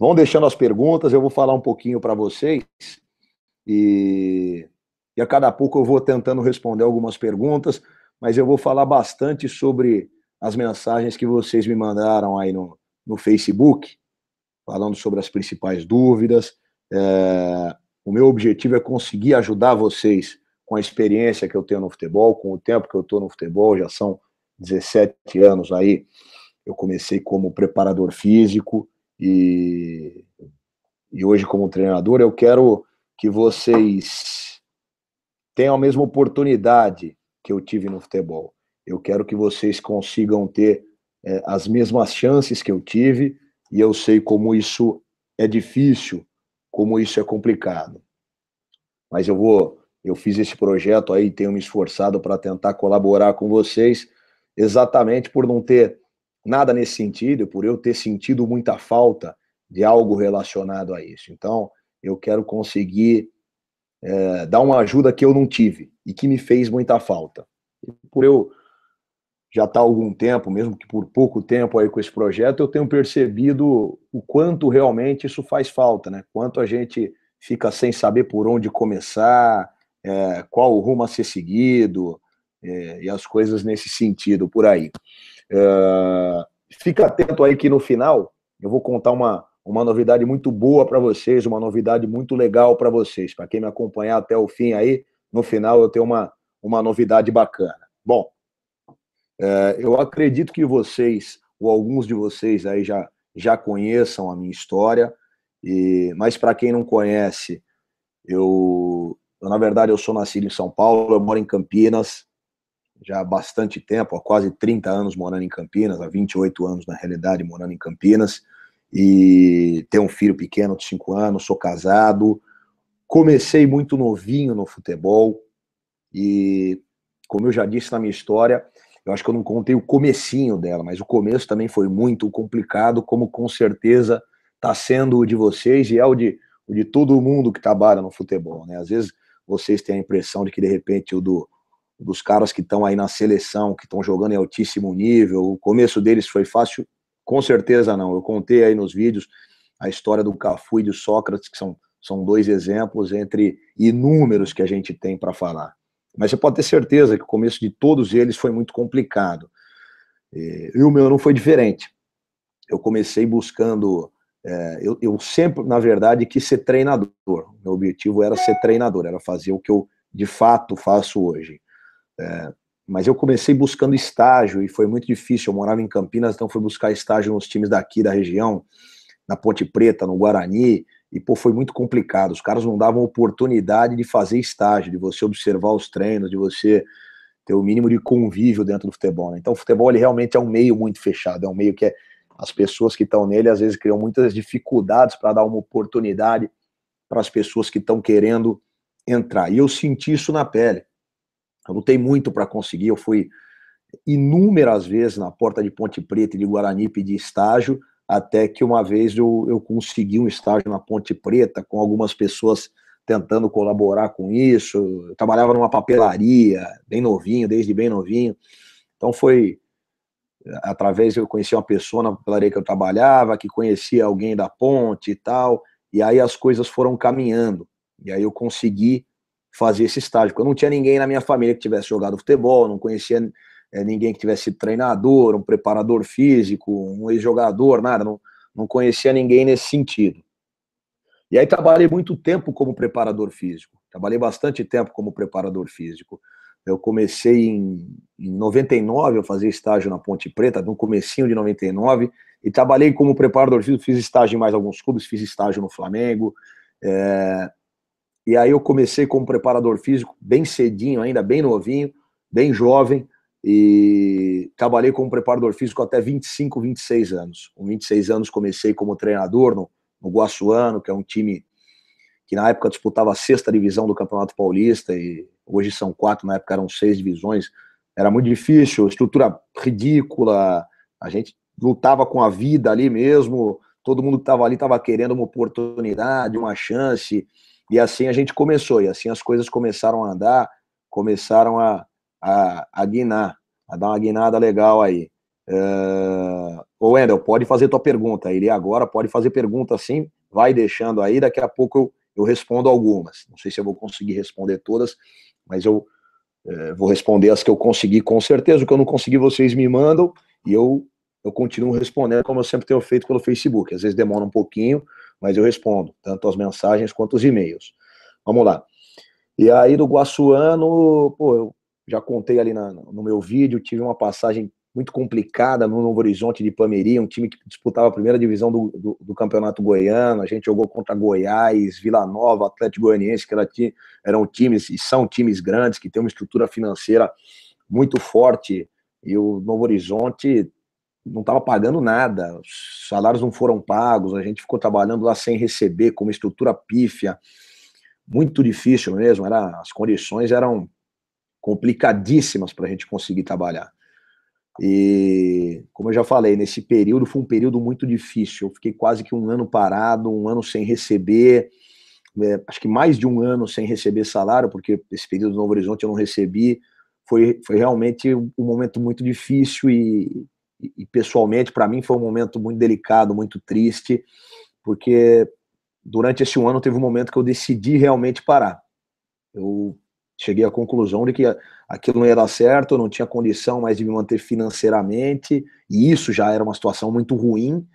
vão deixando as perguntas, eu vou falar um pouquinho para vocês e, e a cada pouco eu vou tentando responder algumas perguntas, mas eu vou falar bastante sobre as mensagens que vocês me mandaram aí no, no Facebook, falando sobre as principais dúvidas. É, o meu objetivo é conseguir ajudar vocês com a experiência que eu tenho no futebol, com o tempo que eu estou no futebol, já são 17 anos aí. Eu comecei como preparador físico e, e hoje como treinador. Eu quero que vocês tenham a mesma oportunidade que eu tive no futebol. Eu quero que vocês consigam ter é, as mesmas chances que eu tive, e eu sei como isso é difícil, como isso é complicado. Mas eu vou, eu fiz esse projeto aí, tenho me esforçado para tentar colaborar com vocês, exatamente por não ter nada nesse sentido, por eu ter sentido muita falta de algo relacionado a isso. Então, eu quero conseguir é, dar uma ajuda que eu não tive e que me fez muita falta. por eu já estar tá algum tempo, mesmo que por pouco tempo aí com esse projeto, eu tenho percebido o quanto realmente isso faz falta, né? Quanto a gente fica sem saber por onde começar, é, qual o rumo a ser seguido, é, e as coisas nesse sentido por aí. É, fica atento aí que no final eu vou contar uma, uma novidade muito boa para vocês, uma novidade muito legal para vocês. Para quem me acompanhar até o fim aí, no final eu tenho uma, uma novidade bacana. Bom, é, eu acredito que vocês, ou alguns de vocês aí já, já conheçam a minha história, e, mas para quem não conhece, eu, eu, na verdade, eu sou nascido em São Paulo, eu moro em Campinas, já há bastante tempo, há quase 30 anos morando em Campinas, há 28 anos na realidade morando em Campinas e tenho um filho pequeno de 5 anos, sou casado. Comecei muito novinho no futebol e, como eu já disse na minha história, eu acho que eu não contei o comecinho dela, mas o começo também foi muito complicado, como com certeza está sendo o de vocês e é o de, o de todo mundo que trabalha no futebol. Né? Às vezes vocês têm a impressão de que, de repente, o do, dos caras que estão aí na seleção, que estão jogando em altíssimo nível, o começo deles foi fácil com certeza não. Eu contei aí nos vídeos a história do Cafu e do Sócrates, que são, são dois exemplos entre inúmeros que a gente tem para falar. Mas você pode ter certeza que o começo de todos eles foi muito complicado. E o meu não foi diferente. Eu comecei buscando. É, eu, eu, sempre, na verdade, quis ser treinador. Meu objetivo era ser treinador, era fazer o que eu de fato faço hoje. É, mas eu comecei buscando estágio e foi muito difícil. Eu morava em Campinas, então fui buscar estágio nos times daqui da região, na Ponte Preta, no Guarani, e pô, foi muito complicado. Os caras não davam oportunidade de fazer estágio, de você observar os treinos, de você ter o mínimo de convívio dentro do futebol. Né? Então, o futebol ele realmente é um meio muito fechado, é um meio que é, as pessoas que estão nele às vezes criam muitas dificuldades para dar uma oportunidade para as pessoas que estão querendo entrar. E eu senti isso na pele. Eu lutei muito para conseguir, eu fui inúmeras vezes na porta de Ponte Preta e de Guarani pedir estágio, até que uma vez eu, eu consegui um estágio na Ponte Preta, com algumas pessoas tentando colaborar com isso. Eu trabalhava numa papelaria, bem novinho, desde bem novinho. Então foi através eu conheci uma pessoa na papelaria que eu trabalhava, que conhecia alguém da ponte e tal, e aí as coisas foram caminhando. E aí eu consegui fazer esse estágio, porque eu não tinha ninguém na minha família que tivesse jogado futebol, não conhecia é, ninguém que tivesse sido treinador, um preparador físico, um ex-jogador, nada, não, não conhecia ninguém nesse sentido. E aí trabalhei muito tempo como preparador físico, trabalhei bastante tempo como preparador físico. Eu comecei em, em 99, eu fazia estágio na Ponte Preta, no comecinho de 99, e trabalhei como preparador físico, fiz estágio em mais alguns clubes, fiz estágio no Flamengo, é, e aí eu comecei como preparador físico bem cedinho, ainda bem novinho, bem jovem, e trabalhei como preparador físico até 25, 26 anos. Com 26 anos comecei como treinador no, no Guaçuano, que é um time que na época disputava a sexta divisão do Campeonato Paulista, e hoje são quatro, na época eram seis divisões. Era muito difícil, estrutura ridícula, a gente lutava com a vida ali mesmo, todo mundo que estava ali estava querendo uma oportunidade, uma chance, e assim a gente começou, e assim as coisas começaram a andar, começaram a, a, a guinar, a dar uma guinada legal aí. É, Ô, Wendel, pode fazer tua pergunta. Ele agora pode fazer pergunta sim, vai deixando aí, daqui a pouco eu, eu respondo algumas. Não sei se eu vou conseguir responder todas, mas eu é, vou responder as que eu consegui com certeza. O que eu não consegui, vocês me mandam e eu, eu continuo respondendo como eu sempre tenho feito pelo Facebook. Às vezes demora um pouquinho, mas eu respondo, tanto as mensagens quanto os e-mails. Vamos lá. E aí do Guaçuano, pô, eu já contei ali na, no meu vídeo, tive uma passagem muito complicada no Novo Horizonte de Palmeiras, um time que disputava a primeira divisão do, do, do, Campeonato Goiano. A gente jogou contra Goiás, Vila Nova, Atlético Goianiense, que era, eram times e são times grandes que têm uma estrutura financeira muito forte. E o Novo Horizonte não estava pagando nada, os salários não foram pagos, a gente ficou trabalhando lá sem receber, com uma estrutura pífia, muito difícil mesmo. Era, as condições eram complicadíssimas para a gente conseguir trabalhar. E, como eu já falei, nesse período foi um período muito difícil. Eu fiquei quase que um ano parado, um ano sem receber, é, acho que mais de um ano sem receber salário, porque esse período do Novo Horizonte eu não recebi. Foi, foi realmente um momento muito difícil e, e, e pessoalmente, para mim, foi um momento muito delicado, muito triste, porque durante esse ano teve um momento que eu decidi realmente parar. Eu cheguei à conclusão de que aquilo não ia dar certo, eu não tinha condição mais de me manter financeiramente, e isso já era uma situação muito ruim,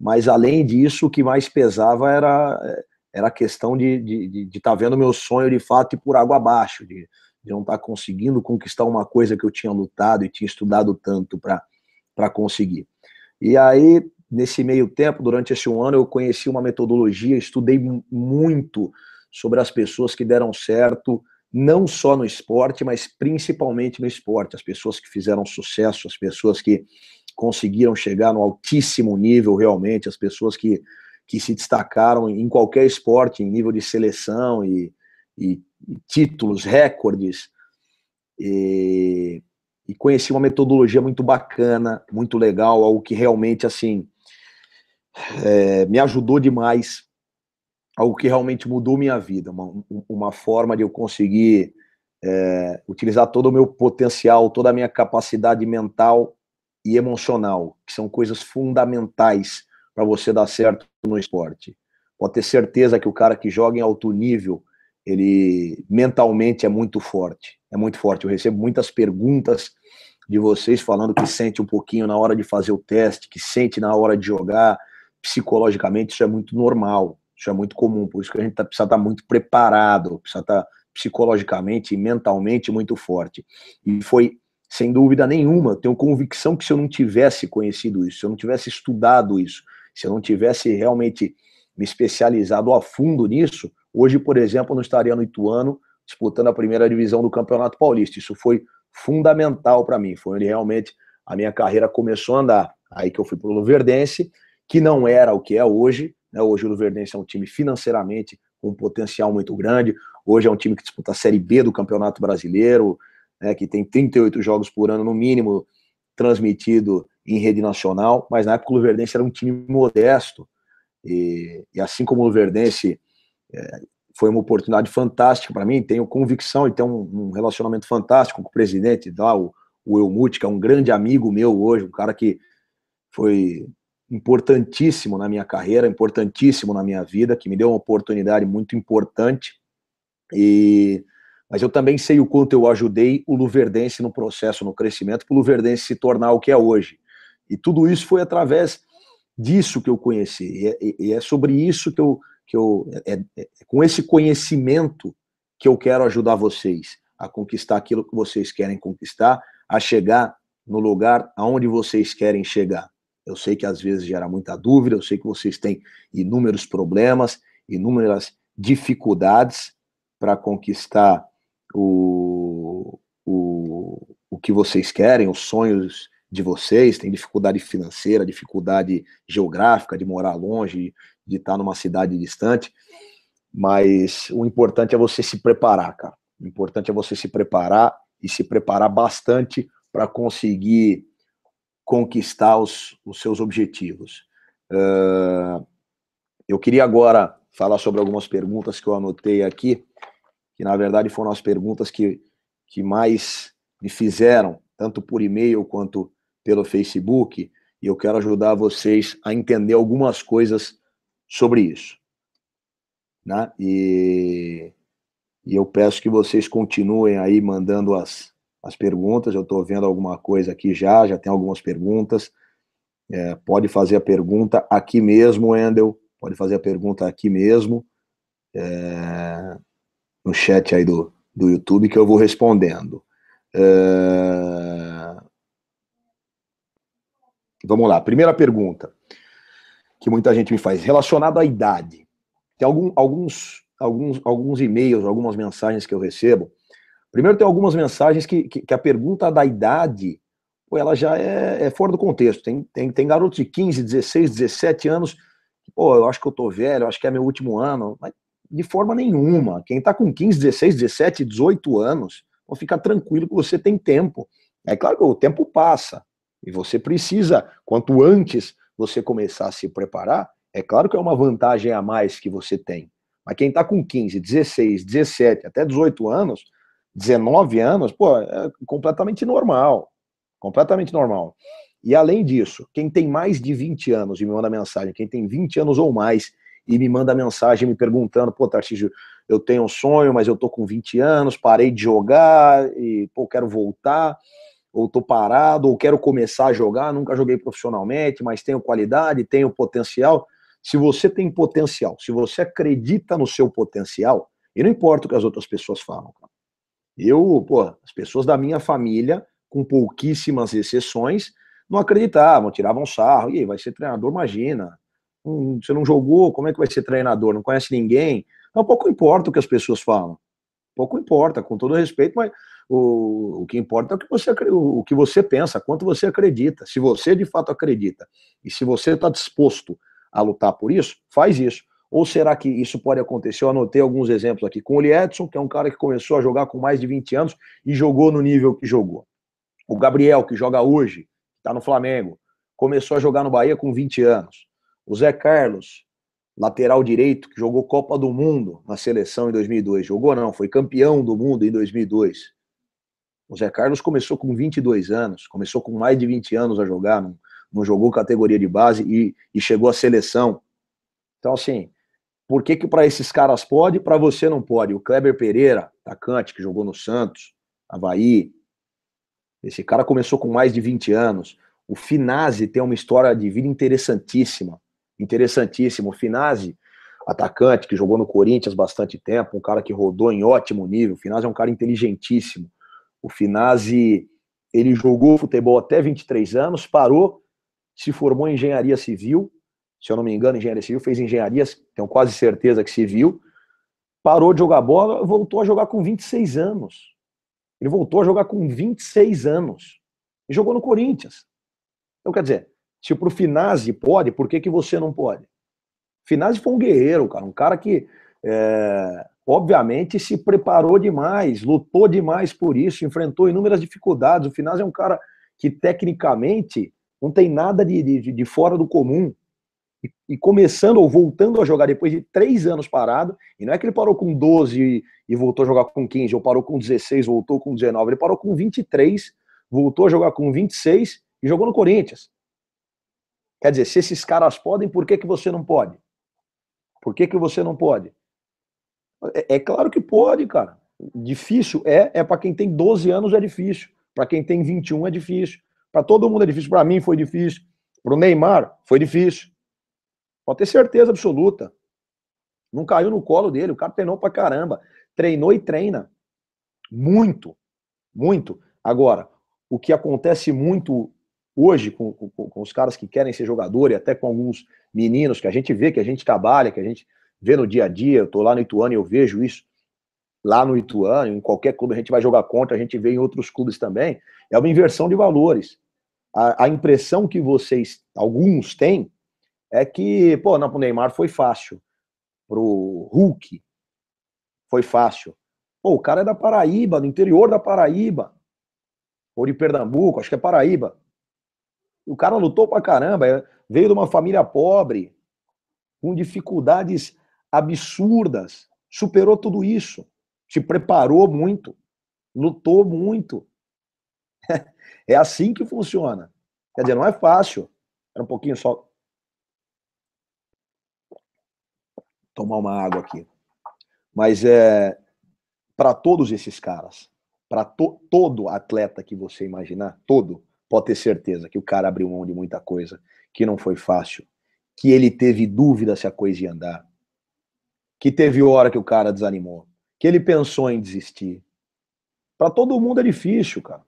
mas além disso, o que mais pesava era, era a questão de estar de, de, de tá vendo meu sonho de fato ir por água abaixo, de, de não estar tá conseguindo conquistar uma coisa que eu tinha lutado e tinha estudado tanto para conseguir. E aí, nesse meio tempo, durante esse um ano, eu conheci uma metodologia, estudei muito sobre as pessoas que deram certo, não só no esporte, mas principalmente no esporte. As pessoas que fizeram sucesso, as pessoas que conseguiram chegar no altíssimo nível realmente, as pessoas que, que se destacaram em qualquer esporte, em nível de seleção e, e, e títulos, recordes. E, e conheci uma metodologia muito bacana, muito legal, algo que realmente assim é, me ajudou demais algo que realmente mudou minha vida, uma, uma forma de eu conseguir é, utilizar todo o meu potencial, toda a minha capacidade mental e emocional, que são coisas fundamentais para você dar certo no esporte. Pode ter certeza que o cara que joga em alto nível, ele mentalmente é muito forte, é muito forte. Eu recebo muitas perguntas de vocês falando que sente um pouquinho na hora de fazer o teste, que sente na hora de jogar, psicologicamente isso é muito normal. Isso é muito comum, por isso que a gente tá, precisa estar tá muito preparado, precisa estar tá psicologicamente e mentalmente muito forte. E foi, sem dúvida nenhuma, tenho convicção que se eu não tivesse conhecido isso, se eu não tivesse estudado isso, se eu não tivesse realmente me especializado a fundo nisso, hoje, por exemplo, eu não estaria no Ituano disputando a primeira divisão do Campeonato Paulista. Isso foi fundamental para mim, foi onde realmente a minha carreira começou a andar. Aí que eu fui para o Luverdense, que não era o que é hoje, né? Hoje o Luverdense é um time financeiramente com um potencial muito grande. Hoje é um time que disputa a Série B do Campeonato Brasileiro, né, que tem 38 jogos por ano no mínimo transmitido em rede nacional, mas na época o Luverdense era um time modesto. E, e assim como o Luverdense é, foi uma oportunidade fantástica para mim, tenho convicção e tenho um, um, relacionamento fantástico com o presidente lá, o, o Elmut, que é um grande amigo meu hoje, um cara que foi importantíssimo na minha carreira, importantíssimo na minha vida, que me deu uma oportunidade muito importante. E mas eu também sei o quanto eu ajudei o Luverdense no processo, no crescimento, para o Luverdense se tornar o que é hoje. E tudo isso foi através disso que eu conheci. E é, e é sobre isso que eu, que eu é, é, é com esse conhecimento que eu quero ajudar vocês a conquistar aquilo que vocês querem conquistar, a chegar no lugar aonde vocês querem chegar. Eu sei que às vezes gera muita dúvida, eu sei que vocês têm inúmeros problemas, inúmeras dificuldades para conquistar o, o, o que vocês querem, os sonhos de vocês, tem dificuldade financeira, dificuldade geográfica, de morar longe, de estar numa cidade distante, mas o importante é você se preparar, cara. O importante é você se preparar e se preparar bastante para conseguir conquistar os, os seus objetivos. Uh, eu queria agora falar sobre algumas perguntas que eu anotei aqui, que na verdade foram as perguntas que, que mais me fizeram, tanto por e-mail quanto pelo Facebook, e eu quero ajudar vocês a entender algumas coisas sobre isso. Né? E, e eu peço que vocês continuem aí mandando as, as perguntas. Eu estou vendo alguma coisa aqui já, já tem algumas perguntas. É, pode fazer a pergunta aqui mesmo, Wendel. Pode fazer a pergunta aqui mesmo, é, no chat aí do, do YouTube, que eu vou respondendo. É... Vamos lá, primeira pergunta que muita gente me faz, relacionado à idade. Tem algum, alguns, alguns, alguns e-mails, algumas mensagens que eu recebo. Primeiro, tem algumas mensagens que, que, que a pergunta da idade, pô, ela já é, é, fora do contexto. Tem, tem, tem garotos de 15, 16, 17 anos, pô, eu acho que eu tô velho, eu acho que é meu último ano, mas de forma nenhuma. Quem tá com 15, 16, 17, 18 anos, pô, fica tranquilo que você tem tempo. É claro que o tempo passa, e você precisa, quanto antes você começar a se preparar, é claro que é uma vantagem a mais que você tem. Mas quem está com 15, 16, 17, até 18 anos, 19 anos, pô, é completamente normal. Completamente normal. E além disso, quem tem mais de 20 anos e me manda mensagem, quem tem 20 anos ou mais e me manda mensagem me perguntando, pô, Tarcísio, eu tenho um sonho, mas eu tô com 20 anos, parei de jogar e, pô, quero voltar ou tô parado, ou quero começar a jogar, nunca joguei profissionalmente, mas tenho qualidade, tenho potencial. Se você tem potencial, se você acredita no seu potencial, e não importa o que as outras pessoas falam. Eu, pô, as pessoas da minha família, com pouquíssimas exceções, não acreditavam, tiravam sarro. E aí, vai ser treinador, imagina. Hum, você não jogou, como é que vai ser treinador? Não conhece ninguém? Não, pouco importa o que as pessoas falam. Pouco importa, com todo respeito, mas o, o que importa é o que, você, o que você pensa, quanto você acredita. Se você de fato acredita e se você está disposto a lutar por isso, faz isso. Ou será que isso pode acontecer? Eu anotei alguns exemplos aqui com o Edson, que é um cara que começou a jogar com mais de 20 anos e jogou no nível que jogou. O Gabriel, que joga hoje, está no Flamengo, começou a jogar no Bahia com 20 anos. O Zé Carlos, lateral direito, que jogou Copa do Mundo na seleção em 2002. Jogou não, foi campeão do mundo em 2002. O Zé Carlos começou com 22 anos, começou com mais de 20 anos a jogar, não, não jogou categoria de base e, e chegou à seleção. Então, assim, por que que para esses caras pode e para você não pode? O Kleber Pereira, atacante, que jogou no Santos, Havaí, esse cara começou com mais de 20 anos. O Finazzi tem uma história de vida interessantíssima, interessantíssima. O Finazzi, atacante, que jogou no Corinthians bastante tempo, um cara que rodou em ótimo nível. O Finazzi é um cara inteligentíssimo. O Finazzi, ele jogou futebol até 23 anos, parou, se formou em engenharia civil, se eu não me engano, engenharia civil, fez engenharia, tenho quase certeza que civil, parou de jogar bola, voltou a jogar com 26 anos. Ele voltou a jogar com 26 anos. E jogou no Corinthians. Então, quer dizer, se pro Finazzi pode, por que, que você não pode? Finazzi foi um guerreiro, cara, um cara que é, obviamente se preparou demais, lutou demais por isso, enfrentou inúmeras dificuldades. O Finazzi é um cara que tecnicamente não tem nada de, de, de fora do comum. E, e, começando ou voltando a jogar depois de três anos parado, e não é que ele parou com 12 e, e voltou a jogar com 15, ou parou com 16, voltou com 19, ele parou com 23, voltou a jogar com 26 e jogou no Corinthians. Quer dizer, se esses caras podem, por que, que você não pode? Por que, que você não pode? É, é claro que pode, cara. Difícil é, é para quem tem 12 anos é difícil. Para quem tem 21 é difícil. Para todo mundo é difícil. Para mim foi difícil. Para o Neymar foi difícil. Pode ter certeza absoluta. Não caiu no colo dele. O cara treinou para caramba. Treinou e treina. Muito. Muito. Agora, o que acontece muito hoje com, com, com, os caras que querem ser jogador e até com alguns meninos que a gente vê, que a gente trabalha, que a gente vê no dia a dia, eu tô lá no Ituano e eu vejo isso, lá no Ituano, em qualquer clube a gente vai jogar contra, a gente vê em outros clubes também, é uma inversão de valores. A, a impressão que vocês, alguns têm, é que, pô, não, pro Neymar foi fácil, pro Hulk foi fácil. Pô, o cara é da Paraíba, do interior da Paraíba, ou de Pernambuco, acho que é Paraíba. O cara lutou pra caramba, veio de uma família pobre, com dificuldades absurdas, superou tudo isso, se preparou muito, lutou muito. É assim que funciona. Quer dizer, não é fácil. Era um pouquinho só. Tomar uma água aqui. Mas é para todos esses caras, para to, todo atleta que você imaginar, todo, pode ter certeza que o cara abriu mão de muita coisa, que não foi fácil, que ele teve dúvida se a coisa ia andar, que teve hora que o cara desanimou, que ele pensou em desistir. Para todo mundo é difícil, cara.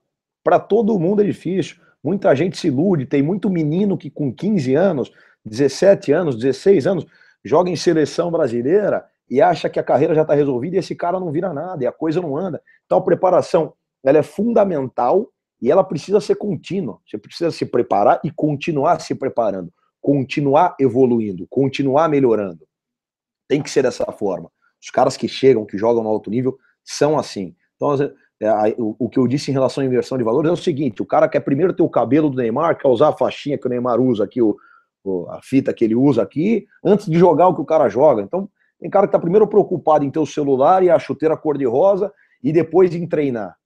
Para todo mundo é difícil. Muita gente se ilude, tem muito menino que com 15 anos, 17 anos, 16 anos, joga em seleção brasileira e acha que a carreira já está resolvida e esse cara não vira nada e a coisa não anda. Então a preparação ela é fundamental e ela precisa ser contínua. Você precisa se preparar e continuar se preparando, continuar evoluindo, continuar melhorando. Tem que ser dessa forma. Os caras que chegam, que jogam no alto nível, são assim. Então, é, o, que eu disse em relação à inversão de valores é o seguinte: o cara quer primeiro ter o cabelo do Neymar, quer usar a faixinha que o Neymar usa aqui, o, a fita que ele usa aqui, antes de jogar o que o cara joga. Então, tem cara que está primeiro preocupado em ter o celular e a chuteira cor-de-rosa e depois em treinar.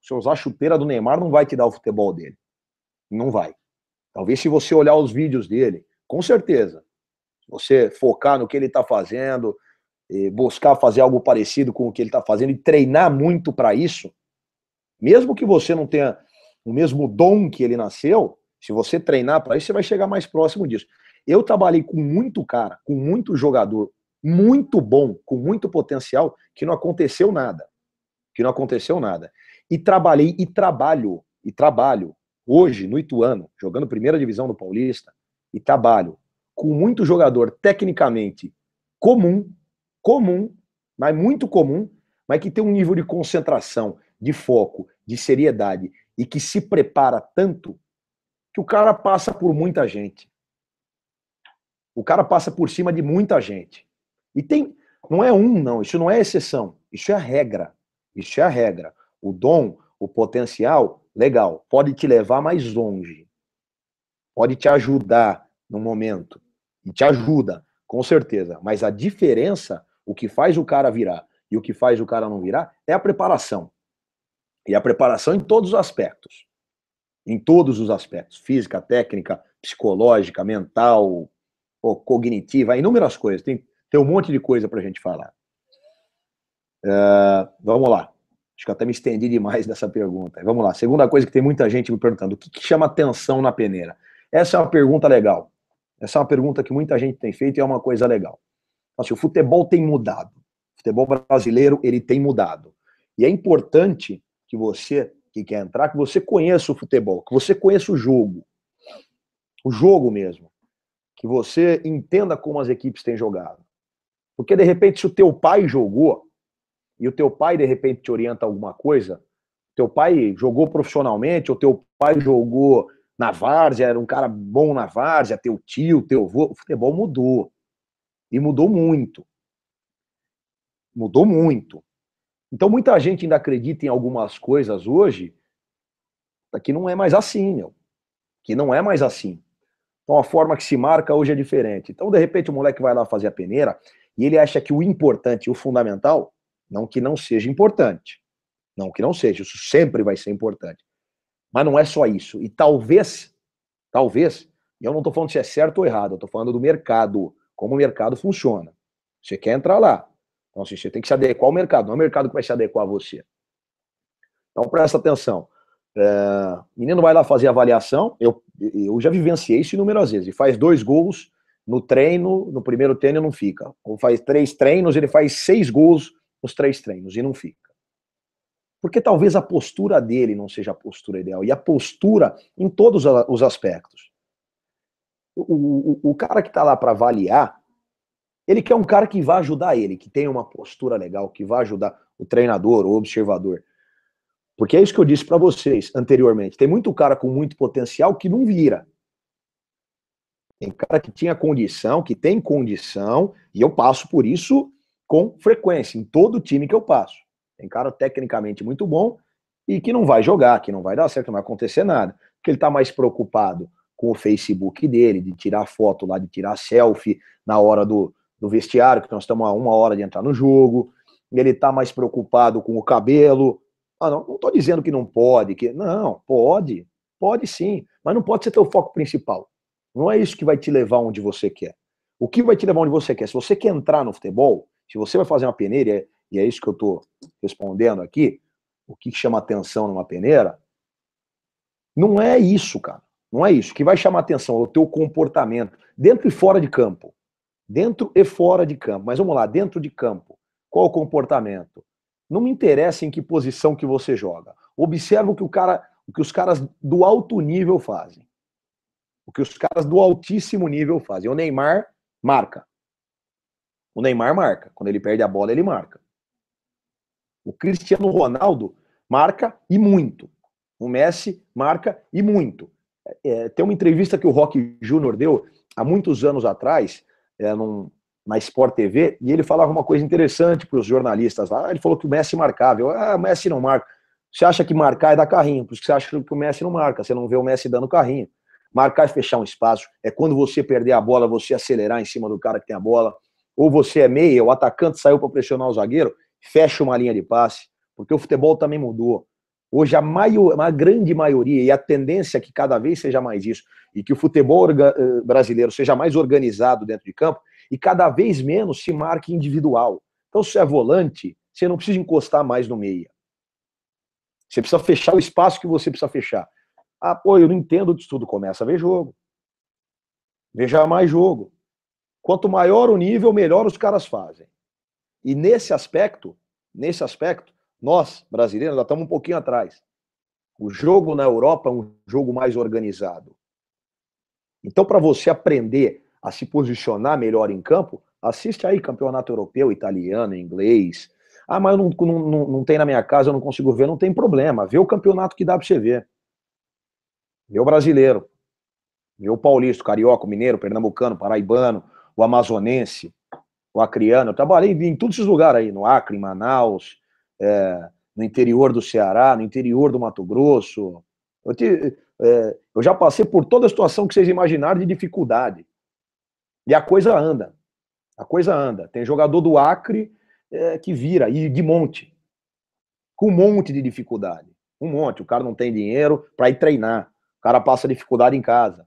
Se usar a chuteira do Neymar, não vai te dar o futebol dele. Não vai. Talvez se você olhar os vídeos dele, com certeza. Você focar no que ele está fazendo, buscar fazer algo parecido com o que ele está fazendo e treinar muito para isso, mesmo que você não tenha o mesmo dom que ele nasceu, se você treinar para isso, você vai chegar mais próximo disso. Eu trabalhei com muito cara, com muito jogador, muito bom, com muito potencial, que não aconteceu nada. Que não aconteceu nada. E trabalhei e trabalho, e trabalho, hoje no Ituano, jogando primeira divisão do Paulista, e trabalho com muito jogador tecnicamente comum, comum, mas muito comum, mas que tem um nível de concentração, de foco, de seriedade e que se prepara tanto que o cara passa por muita gente. O cara passa por cima de muita gente. E tem, não é um, não, isso não é exceção, isso é a regra. Isso é a regra. O dom, o potencial, legal, pode te levar mais longe. Pode te ajudar no momento. E te ajuda, com certeza. Mas a diferença o que faz o cara virar e o que faz o cara não virar é a preparação. E a preparação em todos os aspectos. Em todos os aspectos. Física, técnica, psicológica, mental, cognitiva, inúmeras coisas. Tem, tem um monte de coisa para a gente falar. Uh, vamos lá. Acho que até me estendi demais nessa pergunta. Vamos lá. Segunda coisa que tem muita gente me perguntando: o que, que chama atenção na peneira? Essa é uma pergunta legal. Essa é uma pergunta que muita gente tem feito e é uma coisa legal. Assim, o futebol tem mudado. O futebol brasileiro ele tem mudado. E é importante que você que quer entrar, que você conheça o futebol, que você conheça o jogo. O jogo mesmo. Que você entenda como as equipes têm jogado. Porque de repente se o teu pai jogou e o teu pai de repente te orienta alguma coisa, teu pai jogou profissionalmente, ou teu pai jogou na várzea, era um cara bom na várzea, teu tio, teu avô, o futebol mudou. E mudou muito. Mudou muito. Então, muita gente ainda acredita em algumas coisas hoje que não é mais assim, meu. Que não é mais assim. Então, a forma que se marca hoje é diferente. Então, de repente, o moleque vai lá fazer a peneira e ele acha que o importante, o fundamental, não que não seja importante. Não que não seja, isso sempre vai ser importante. Mas não é só isso. E talvez, talvez, eu não estou falando se é certo ou errado, eu estou falando do mercado como o mercado funciona. Você quer entrar lá. Então, assim, você tem que se adequar ao mercado, não é o mercado que vai se adequar a você. Então, presta atenção. É, menino vai lá fazer avaliação. Eu, eu já vivenciei isso inúmeras vezes. E faz dois gols no treino, no primeiro treino não fica. Ou faz três treinos, ele faz seis gols nos três treinos e não fica. Porque talvez a postura dele não seja a postura ideal. E a postura em todos os aspectos o, o, o cara que está lá para avaliar, ele quer um cara que vá ajudar ele, que tenha uma postura legal, que vá ajudar o treinador, o observador. Porque é isso que eu disse para vocês anteriormente. Tem muito cara com muito potencial que não vira. Tem cara que tinha condição, que tem condição, e eu passo por isso com frequência, em todo time que eu passo. Tem cara tecnicamente muito bom e que não vai jogar, que não vai dar certo, não vai acontecer nada. Porque ele está mais preocupado com o Facebook dele, de tirar foto lá, de tirar selfie na hora do, do vestiário, que nós estamos a uma hora de entrar no jogo. Ele está mais preocupado com o cabelo. Ah, não, não estou dizendo que não pode, que não, pode, pode sim, mas não pode ser teu foco principal. Não é isso que vai te levar onde você quer. O que vai te levar onde você quer? Se você quer entrar no futebol, se você vai fazer uma peneira, e é isso que eu estou respondendo aqui, o que chama atenção numa peneira, não é isso, cara. Não é isso. O que vai chamar atenção é o teu comportamento, dentro e fora de campo. Dentro e fora de campo. Mas vamos lá, dentro de campo. Qual o comportamento? Não me interessa em que posição que você joga. Observa o que, o cara, o que os caras do alto nível fazem. O que os caras do altíssimo nível fazem. O Neymar marca. O Neymar marca. Quando ele perde a bola, ele marca. O Cristiano Ronaldo marca e muito. O Messi marca e muito. É, tem uma entrevista que o Rock Júnior deu há muitos anos atrás, é, num, na Sport TV, e ele falava uma coisa interessante para os jornalistas lá. Ele falou que o Messi marcava. Eu, ah, o Messi não marca. Você acha que marcar é dar carrinho, por isso que você acha que o Messi não marca. Você não vê o Messi dando carrinho. Marcar e fechar um espaço é quando você perder a bola, você acelerar em cima do cara que tem a bola. Ou você é meia, o atacante saiu para pressionar o zagueiro, fecha uma linha de passe, porque o futebol também mudou. Hoje a, maior, a grande maioria, e a tendência é que cada vez seja mais isso, e que o futebol eh, brasileiro seja mais organizado dentro de campo, e cada vez menos se marque individual. Então, se é volante, você não precisa encostar mais no meia. Você precisa fechar o espaço que você precisa fechar. Ah, pô, eu não entendo disso tudo. Começa a ver jogo. Veja mais jogo. Quanto maior o nível, melhor os caras fazem. E nesse aspecto, nesse aspecto, nós, brasileiros, já estamos um pouquinho atrás. O jogo na Europa é um jogo mais organizado. Então, para você aprender a se posicionar melhor em campo, assiste aí campeonato europeu, italiano, inglês. Ah, mas não, não, não tem na minha casa, eu não consigo ver, não tem problema. Vê o campeonato que dá para você ver. Vê o brasileiro. Vê o paulista, o carioca, o mineiro, o pernambucano, o paraibano, o amazonense, o acriano. Eu trabalhei em todos esses lugares aí, no Acre, em Manaus, é, no interior do Ceará, no interior do Mato Grosso. Eu, te, é, eu já passei por toda a situação que vocês imaginaram de dificuldade. E a coisa anda. A coisa anda. Tem jogador do Acre é, que vira, e de monte. Com um monte de dificuldade. Um monte. O cara não tem dinheiro para ir treinar. O cara passa dificuldade em casa.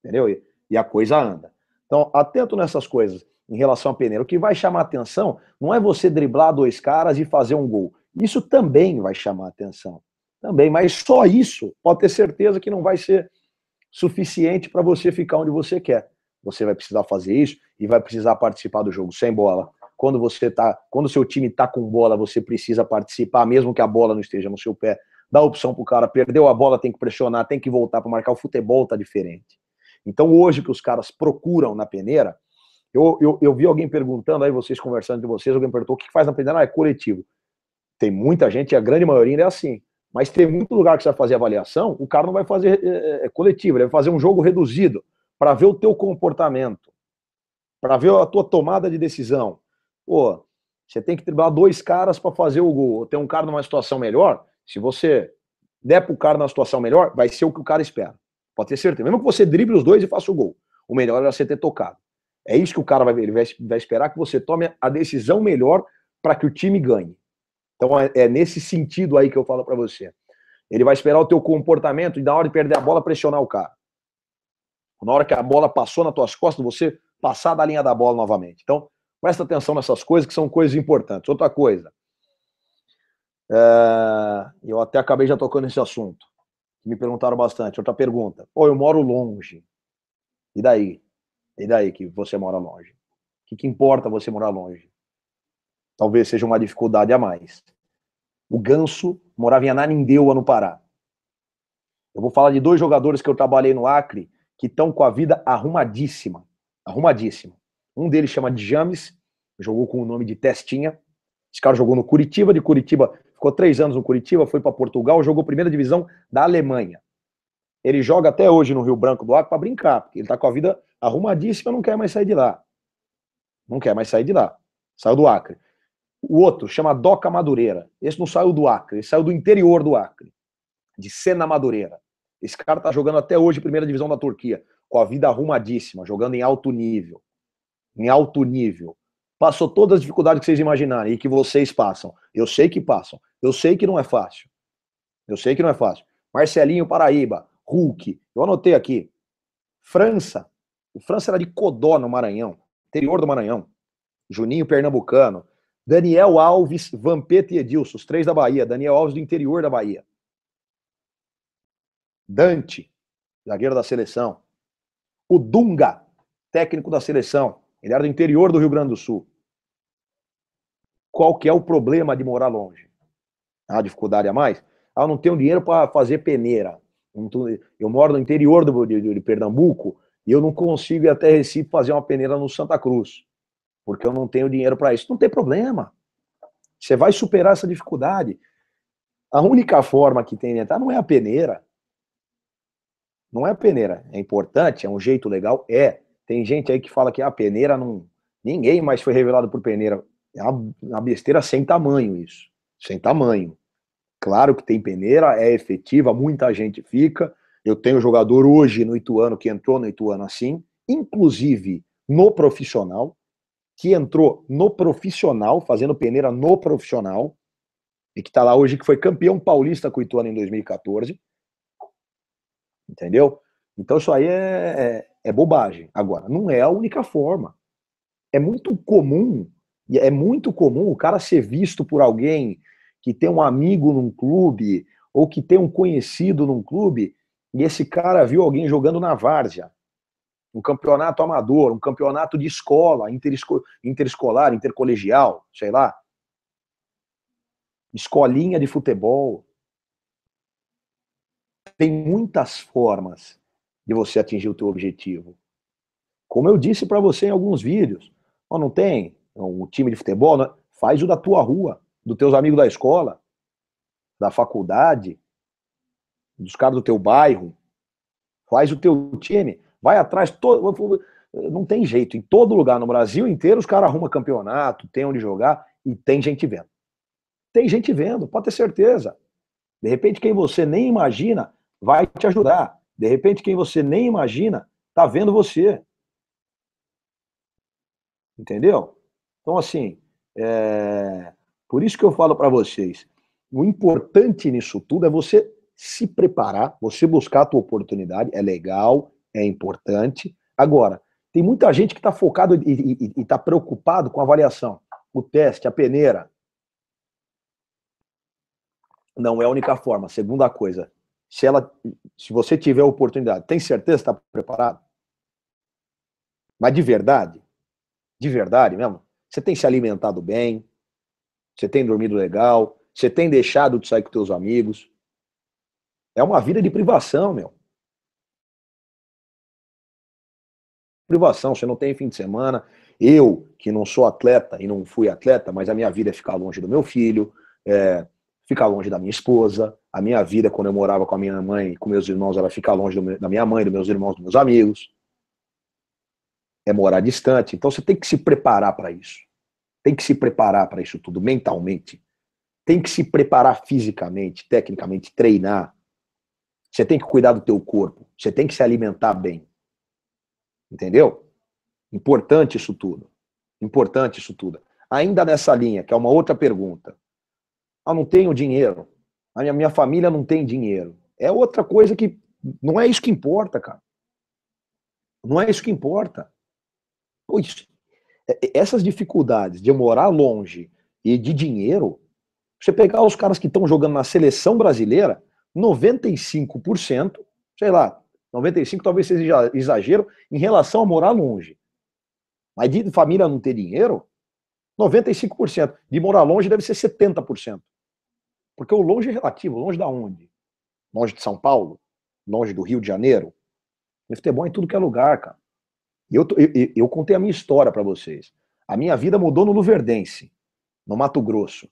Entendeu? E a coisa anda. Então, atento nessas coisas em relação a peneira. O que vai chamar atenção não é você driblar dois caras e fazer um gol. Isso também vai chamar atenção. Também, mas só isso pode ter certeza que não vai ser suficiente para você ficar onde você quer você vai precisar fazer isso e vai precisar participar do jogo sem bola. Quando você tá, quando o seu time tá com bola, você precisa participar, mesmo que a bola não esteja no seu pé. Dá opção pro cara, perdeu a bola, tem que pressionar, tem que voltar para marcar. O futebol tá diferente. Então hoje que os caras procuram na peneira, eu, eu, eu vi alguém perguntando aí, vocês conversando entre vocês, alguém perguntou o que faz na peneira? Ah, é coletivo. Tem muita gente, a grande maioria é assim. Mas tem muito lugar que você vai fazer avaliação, o cara não vai fazer é, é, é coletivo, ele vai fazer um jogo reduzido para ver o teu comportamento, para ver a tua tomada de decisão. Pô, você tem que driblar dois caras para fazer o gol. Tem um cara numa situação melhor, se você der para o cara numa situação melhor, vai ser o que o cara espera. Pode ter certeza. Mesmo que você drible os dois e faça o gol. O melhor é você ter tocado. É isso que o cara vai. Ele vai, vai esperar que você tome a decisão melhor para que o time ganhe. Então é, é, nesse sentido aí que eu falo para você. Ele vai esperar o teu comportamento e na hora de perder a bola pressionar o cara. Na hora que a bola passou nas tuas costas, você passar da linha da bola novamente. Então, presta atenção nessas coisas que são coisas importantes. Outra coisa, é, eu até acabei já tocando nesse assunto. Me perguntaram bastante. Outra pergunta. Pô, eu moro longe. E daí? E daí que você mora longe? O que, que importa você morar longe? Talvez seja uma dificuldade a mais. O Ganso morava em Ananindeua, no Pará. Eu vou falar de dois jogadores que eu trabalhei no Acre que estão com a vida arrumadíssima. Arrumadíssima. Um deles chama James, jogou com o nome de Testinha. Esse cara jogou no Curitiba, de Curitiba, ficou três anos no Curitiba, foi para Portugal, jogou primeira divisão da Alemanha. Ele joga até hoje no Rio Branco do Acre para brincar, porque ele está com a vida arrumadíssima, não quer mais sair de lá. Não quer mais sair de lá. Saiu do Acre. O outro chama Doca Madureira. Esse não saiu do Acre, ele saiu do interior do Acre, de Sena Madureira. Esse cara tá jogando até hoje primeira divisão da Turquia, com a vida arrumadíssima, jogando em alto nível. Em alto nível. Passou todas as dificuldades que vocês imaginarem e que vocês passam. Eu sei que passam. Eu sei que não é fácil. Eu sei que não é fácil. Marcelinho Paraíba, Hulk. Eu anotei aqui. França. O França era de Codó, no Maranhão, interior do Maranhão. Juninho Pernambucano. Daniel Alves, Vampeta e Edilson, os três da Bahia. Daniel Alves do interior da Bahia. Dante, zagueiro da seleção. O Dunga, técnico da seleção. Ele era do interior do Rio Grande do Sul. Qual que é o problema de morar longe? A dificuldade a mais? Ah, não tenho dinheiro para fazer peneira. Eu moro no interior do, de, de Pernambuco e eu não consigo ir até Recife fazer uma peneira no Santa Cruz, porque eu não tenho dinheiro para isso. Não tem problema. Você vai superar essa dificuldade. A única forma que tem de entrar não é a peneira. Não é a peneira. É importante, é um jeito legal, é. Tem gente aí que fala que a peneira não. Ninguém mais foi revelado por peneira. É uma besteira sem tamanho isso. Sem tamanho. Claro que tem peneira, é efetiva, muita gente fica. Eu tenho jogador hoje no Ituano que entrou no Ituano assim, inclusive no profissional, que entrou no profissional, fazendo peneira no profissional, e que está lá hoje, que foi campeão paulista com o Ituano em 2014. Entendeu? Então isso aí é, é, é bobagem. Agora, não é a única forma. É muito comum, é muito comum o cara ser visto por alguém que tem um amigo num clube ou que tem um conhecido num clube e esse cara viu alguém jogando na várzea, um campeonato amador, um campeonato de escola, interesco interescolar, intercolegial, sei lá, escolinha de futebol. Tem muitas formas de você atingir o teu objetivo. Como eu disse para você em alguns vídeos, oh, não tem? Um time de futebol, faz o da tua rua, dos teus amigos da escola, da faculdade, dos caras do teu bairro, faz o teu time, vai atrás, todo, não tem jeito, em todo lugar no Brasil inteiro os caras arrumam campeonato, tem onde jogar e tem gente vendo. Tem gente vendo, pode ter certeza. De repente quem você nem imagina vai te ajudar. De repente, quem você nem imagina tá vendo você. Entendeu? Então, assim, é... por isso que eu falo para vocês, o importante nisso tudo é você se preparar, você buscar a tua oportunidade, é legal, é importante. Agora, tem muita gente que está focado e está preocupado com a avaliação, o teste, a peneira. Não é a única forma. Segunda coisa, se ela, se você tiver a oportunidade, tem certeza que está preparado? Mas de verdade, de verdade mesmo, você tem se alimentado bem, você tem dormido legal, você tem deixado de sair com teus amigos. É uma vida de privação, meu. Privação, você não tem fim de semana. Eu, que não sou atleta e não fui atleta, mas a minha vida é ficar longe do meu filho, é, ficar longe da minha esposa. A minha vida, quando eu morava com a minha mãe e com meus irmãos, era ficar longe do, da minha mãe, dos meus irmãos, dos meus amigos. É morar distante. Então você tem que se preparar para isso. Tem que se preparar para isso tudo mentalmente. Tem que se preparar fisicamente, tecnicamente, treinar. Você tem que cuidar do teu corpo. Você tem que se alimentar bem. Entendeu? Importante isso tudo. Importante isso tudo. Ainda nessa linha, que é uma outra pergunta. Ah, não tenho dinheiro. A minha, minha família não tem dinheiro. É outra coisa que. Não é isso que importa, cara. Não é isso que importa. É, essas dificuldades de morar longe e de dinheiro, você pegar os caras que estão jogando na seleção brasileira, 95%, sei lá, 95% talvez seja exagero, em relação a morar longe. Mas de família não ter dinheiro, 95%. De morar longe deve ser 70%. Porque o longe é relativo. Longe da onde? Longe de São Paulo? Longe do Rio de Janeiro? E futebol em tudo que é lugar, cara. Eu, eu, eu contei a minha história para vocês. A minha vida mudou no Luverdense, no Mato Grosso.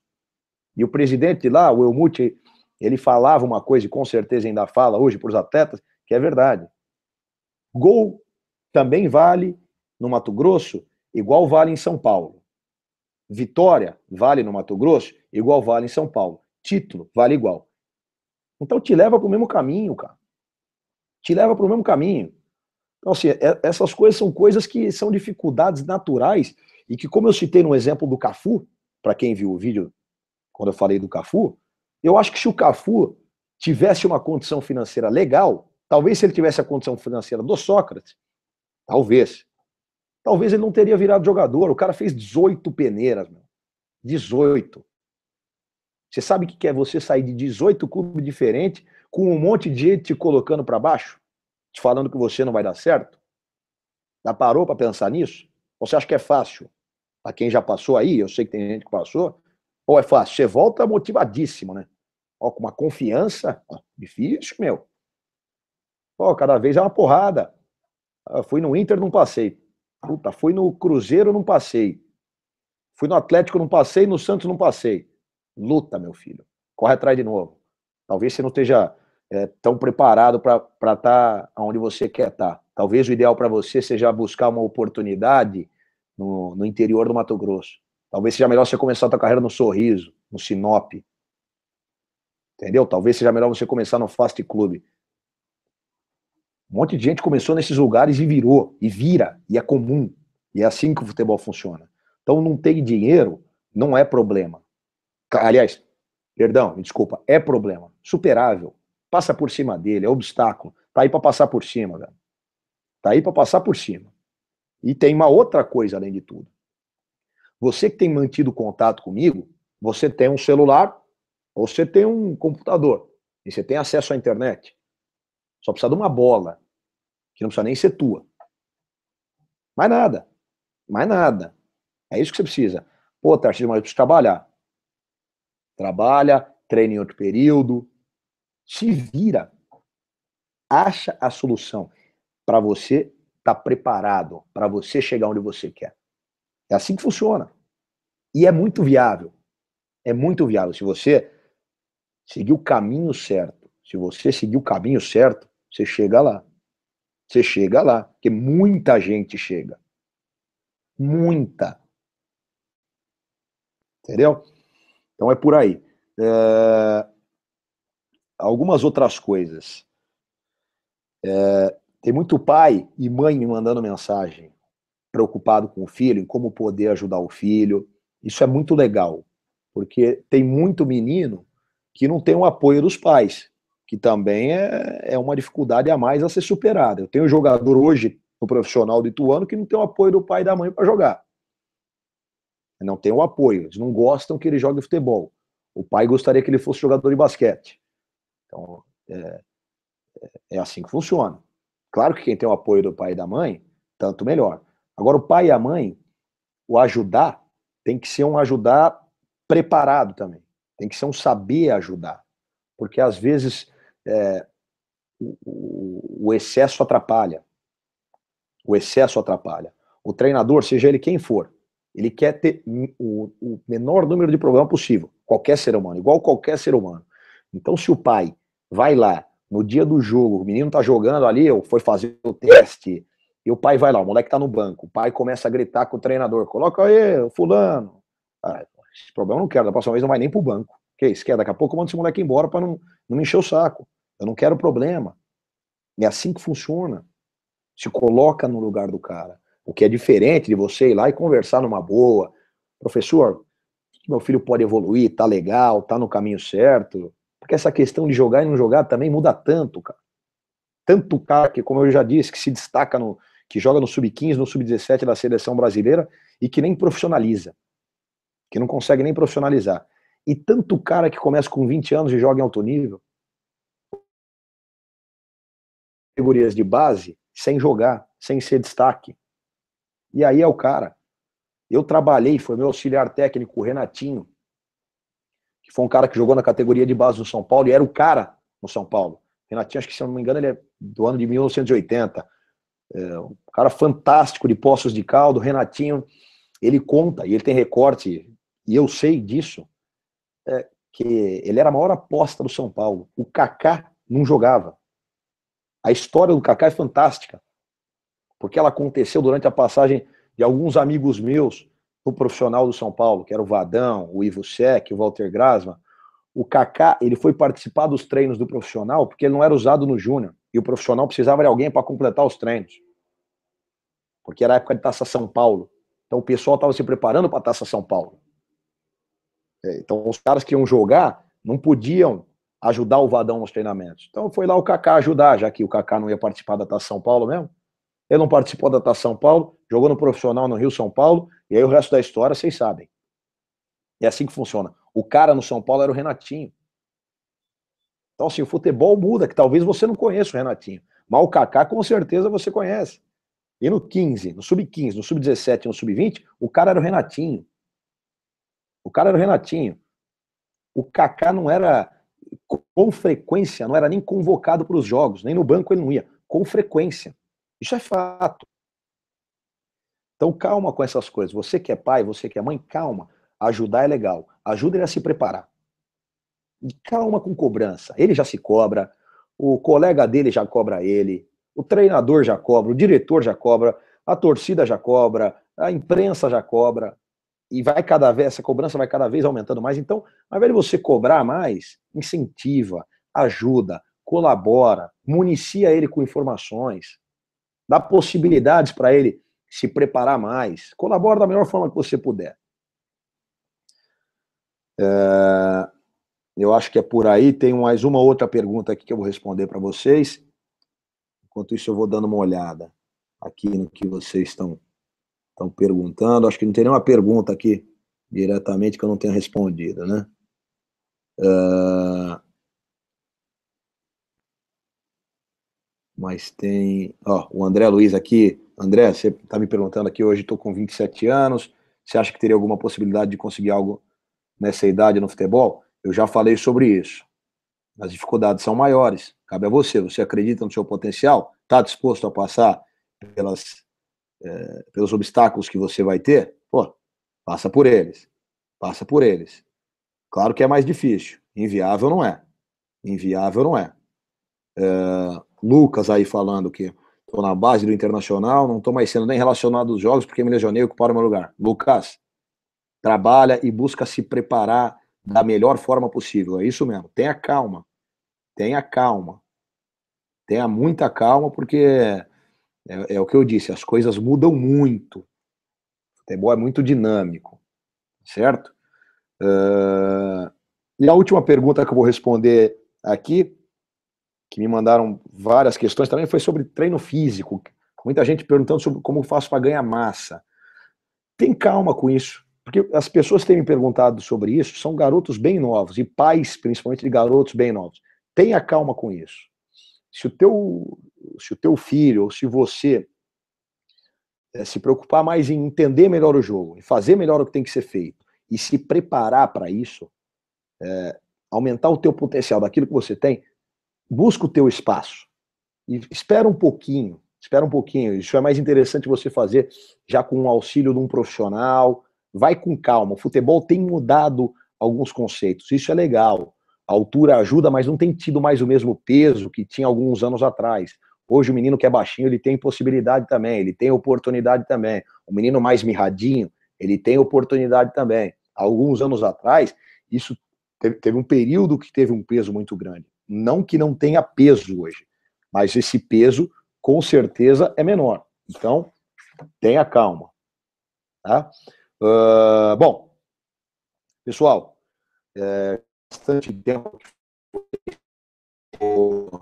E o presidente lá, o Elmute, ele falava uma coisa, e com certeza ainda fala hoje para os atletas, que é verdade. Gol também vale no Mato Grosso, igual vale em São Paulo. Vitória vale no Mato Grosso, igual vale em São Paulo título, vale igual. Então te leva para o mesmo caminho, cara. Te leva para o mesmo caminho. Então, assim, é, essas coisas são coisas que são dificuldades naturais e que, como eu citei no exemplo do Cafu, para quem viu o vídeo quando eu falei do Cafu, eu acho que se o Cafu tivesse uma condição financeira legal, Talvez se ele tivesse a condição financeira do Sócrates, talvez. Talvez ele não teria virado jogador. O cara fez 18 peneiras, meu. 18. Você sabe o que é você sair de 18 clubes diferentes com um monte de gente te colocando para baixo? Te falando que você não vai dar certo? Já parou para pensar nisso? Você acha que é fácil? Para quem já passou aí, eu sei que tem gente que passou. Ou é fácil? Você volta motivadíssimo, né? Ó, com uma confiança. Ó, difícil, meu. Ó, cada vez é uma porrada. Eu fui no Inter, não passei. Puta, fui no Cruzeiro, não passei. Fui no Atlético, não passei. No Santos, não passei. Luta, meu filho. Corre atrás de novo. Talvez você não esteja é, tão preparado para estar tá onde você quer estar. Tá. Talvez o ideal para você seja buscar uma oportunidade no, no interior do Mato Grosso. Talvez seja melhor você começar a sua carreira no Sorriso, no Sinop. Entendeu? Talvez seja melhor você começar no Fast Club. Um monte de gente começou nesses lugares e virou, e vira, e é comum. E é assim que o futebol funciona. Então não tem dinheiro não é problema. Aliás, perdão, me desculpa, é problema. Superável. Passa por cima dele, é obstáculo. Tá aí para passar por cima, velho. Tá aí para passar por cima. E tem uma outra coisa além de tudo. Você que tem mantido contato comigo, você tem um celular ou você tem um computador e você tem acesso à internet. Só precisa de uma bola, que não precisa nem ser tua. Mais nada. Mais nada. É isso que você precisa. Pô, Tarcísio, mas eu preciso trabalhar. Trabalha, treina em outro período. Se vira. Acha a solução para você estar tá preparado, para você chegar onde você quer. É assim que funciona. E é muito viável. É muito viável. Se você seguir o caminho certo, se você seguir o caminho certo, você chega lá. Você chega lá. Porque muita gente chega. Muita. Entendeu? Então é por aí. É... Algumas outras coisas. É... Tem muito pai e mãe me mandando mensagem, preocupado com o filho, em como poder ajudar o filho. Isso é muito legal, porque tem muito menino que não tem o apoio dos pais, que também é, é uma dificuldade a mais a ser superada. Eu tenho um jogador hoje no profissional do Ituano que não tem o apoio do pai e da mãe para jogar. Não tem o apoio, eles não gostam que ele jogue futebol. O pai gostaria que ele fosse jogador de basquete. Então, é, é assim que funciona. Claro que quem tem o apoio do pai e da mãe, tanto melhor. Agora, o pai e a mãe, o ajudar, tem que ser um ajudar preparado também. Tem que ser um saber ajudar. Porque às vezes é, o, o excesso atrapalha. O excesso atrapalha. O treinador, seja ele quem for, ele quer ter o, o, menor número de problemas possível. Qualquer ser humano, igual qualquer ser humano. Então, se o pai vai lá no dia do jogo, o menino tá jogando ali, ou foi fazer o teste, e o pai vai lá, o moleque tá no banco, o pai começa a gritar com o treinador, coloca aí, o fulano. Ah, esse problema eu não quero, da próxima vez não vai nem pro banco. Que isso, quer? Daqui a pouco eu mando esse moleque embora para não, não me encher o saco. Eu não quero problema. É assim que funciona. Se coloca no lugar do cara. O que é diferente de você ir lá e conversar numa boa. Professor, meu filho pode evoluir, tá legal, tá no caminho certo. Porque essa questão de jogar e não jogar também muda tanto, cara. Tanto cara que, como eu já disse, que se destaca no. que joga no sub-15, no sub-17 da seleção brasileira e que nem profissionaliza. Que não consegue nem profissionalizar. E tanto cara que começa com 20 anos e joga em alto nível. Categorias de base, sem jogar, sem ser destaque. E aí é o cara. Eu trabalhei, foi meu auxiliar técnico, o Renatinho, que foi um cara que jogou na categoria de base do São Paulo e era o cara no São Paulo. Renatinho, acho que se não me engano, ele é do ano de 1980. É, um cara fantástico de Poços de Caldo. Renatinho, ele conta, e ele tem recorte, e eu sei disso, é, que ele era a maior aposta do São Paulo. O Kaká não jogava. A história do Kaká é fantástica, porque ela aconteceu durante a passagem de alguns amigos meus o profissional do São Paulo, que era o Vadão, o Ivo Sec, o Walter Grasma, o Kaká, ele foi participar dos treinos do profissional porque ele não era usado no júnior. E o profissional precisava de alguém para completar os treinos. Porque era a época de Taça São Paulo. Então o pessoal estava se preparando para a Taça São Paulo. É, então os caras que iam jogar não podiam ajudar o Vadão nos treinamentos. Então foi lá o Kaká ajudar, já que o Kaká não ia participar da Taça São Paulo mesmo. Ele não participou da Taça São Paulo, jogou no profissional no Rio São Paulo, e aí o resto da história vocês sabem. É assim que funciona. O cara no São Paulo era o Renatinho. Então, assim, o futebol muda, que talvez você não conheça o Renatinho. Mas o Kaká, com certeza, você conhece. E no 15, no sub-15, no sub-17 no sub-20, o cara era o Renatinho. O cara era o Renatinho. O Kaká não era com frequência, não era nem convocado para os jogos, nem no banco ele não ia, com frequência. Isso é fato. Então calma com essas coisas. Você que é pai, você que é mãe, calma. Ajudar é legal. Ajuda ele a se preparar. E calma com cobrança. Ele já se cobra, o colega dele já cobra ele, o treinador já cobra, o diretor já cobra, a torcida já cobra, a imprensa já cobra e vai cada vez, essa cobrança vai cada vez aumentando mais. Então, ao invés de você cobrar mais, incentiva, ajuda, colabora, municia ele com informações, dá possibilidades para ele se preparar mais, colabora da melhor forma que você puder. É, eu acho que é por aí. Tem mais uma outra pergunta aqui que eu vou responder para vocês. Enquanto isso, eu vou dando uma olhada aqui no que vocês estão estão perguntando. Acho que não tem nenhuma pergunta aqui diretamente que eu não tenha respondido, né? Uh... Mas tem. Ó, o André Luiz aqui. André, você está me perguntando aqui hoje, estou com 27 anos. Você acha que teria alguma possibilidade de conseguir algo nessa idade no futebol? Eu já falei sobre isso. As dificuldades são maiores. Cabe a você. Você acredita no seu potencial? Está disposto a passar pelas é, pelos obstáculos que você vai ter, pô, passa por eles. Passa por eles. Claro que é mais difícil. Inviável não é. Inviável não é. é Lucas aí falando que estou na base do Internacional, não estou mais sendo nem relacionado aos jogos porque me lesionei e ocuparam o meu lugar. Lucas, trabalha e busca se preparar da melhor forma possível. É isso mesmo. Tenha calma. Tenha calma. Tenha muita calma, porque é, é, o que eu disse, as coisas mudam muito. O futebol é muito dinâmico, certo? Uh, e a última pergunta que eu vou responder aqui, que me mandaram várias questões também, foi sobre treino físico. Muita gente perguntando sobre como faço para ganhar massa. Tem calma com isso, porque as pessoas que têm me perguntado sobre isso são garotos bem novos, e pais, principalmente, de garotos bem novos. Tenha calma com isso. Se o teu se o teu filho ou se você é, se preocupar mais em entender melhor o jogo, em fazer melhor o que tem que ser feito e se preparar para isso, é, aumentar o teu potencial daquilo que você tem, busca o teu espaço e espera um pouquinho, espera um pouquinho. Isso é mais interessante você fazer já com o auxílio de um profissional. Vai com calma. O futebol tem mudado alguns conceitos. Isso é legal. A altura ajuda, mas não tem tido mais o mesmo peso que tinha alguns anos atrás. Hoje o menino que é baixinho, ele tem possibilidade também, ele tem oportunidade também. O menino mais mirradinho, ele tem oportunidade também. Alguns anos atrás, isso teve, teve um período que teve um peso muito grande. Não que não tenha peso hoje, mas esse peso com certeza é menor. Então, tenha calma. Tá? Uh, bom, pessoal, é, bastante tempo o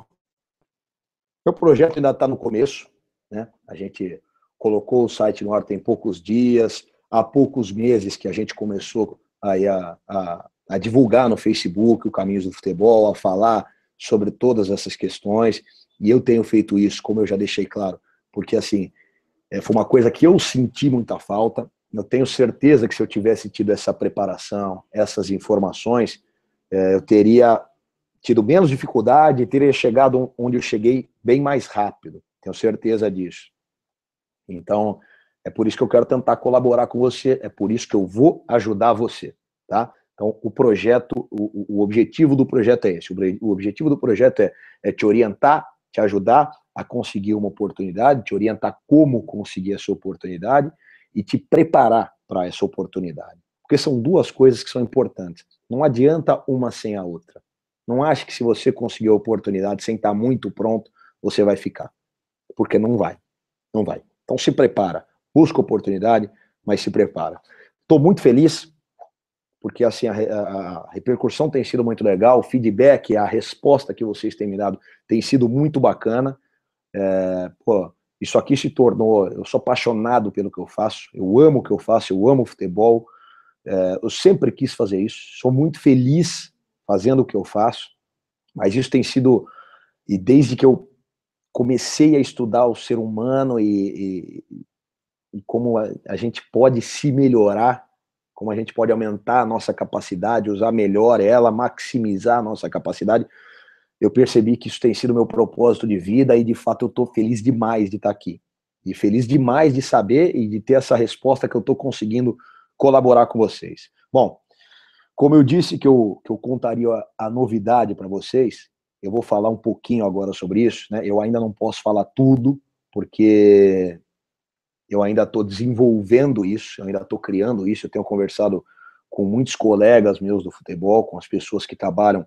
projeto ainda está no começo, né? A gente colocou o site no ar tem poucos dias, há poucos meses que a gente começou aí a, a, a divulgar no Facebook o Caminhos do Futebol, a falar sobre todas essas questões, e eu tenho feito isso, como eu já deixei claro, porque assim, é, foi uma coisa que eu senti muita falta, eu tenho certeza que se eu tivesse tido essa preparação, essas informações, é, eu teria tido menos dificuldade teria chegado onde eu cheguei bem mais rápido. Tenho certeza disso. Então, é por isso que eu quero tentar colaborar com você, é por isso que eu vou ajudar você, tá? Então, o projeto, o, o objetivo do projeto é esse. O, objetivo do projeto é, é te orientar, te ajudar a conseguir uma oportunidade, te orientar como conseguir essa oportunidade e te preparar para essa oportunidade. Porque são duas coisas que são importantes. Não adianta uma sem a outra. Não ache que se você conseguir a oportunidade sem estar muito pronto, você vai ficar. Porque não vai. Não vai. Então se prepara. Busca oportunidade, mas se prepara. Estou muito feliz porque assim a, a, repercussão tem sido muito legal, o feedback, a resposta que vocês têm me dado tem sido muito bacana. É, pô, isso aqui se tornou. Eu sou apaixonado pelo que eu faço, eu amo o que eu faço, eu amo futebol. É, eu sempre quis fazer isso, sou muito feliz fazendo o que eu faço, mas isso tem sido. E desde que eu comecei a estudar o ser humano e, e, e como a, a gente pode se melhorar como a gente pode aumentar a nossa capacidade, usar melhor ela, maximizar a nossa capacidade. Eu percebi que isso tem sido meu propósito de vida e de fato eu estou feliz demais de estar aqui. E feliz demais de saber e de ter essa resposta que eu estou conseguindo colaborar com vocês. Bom, como eu disse que eu, que eu contaria a, a novidade para vocês, eu vou falar um pouquinho agora sobre isso. Né? Eu ainda não posso falar tudo, porque eu ainda estou desenvolvendo isso, eu ainda estou criando isso. Eu tenho conversado com muitos colegas meus do futebol, com as pessoas que trabalham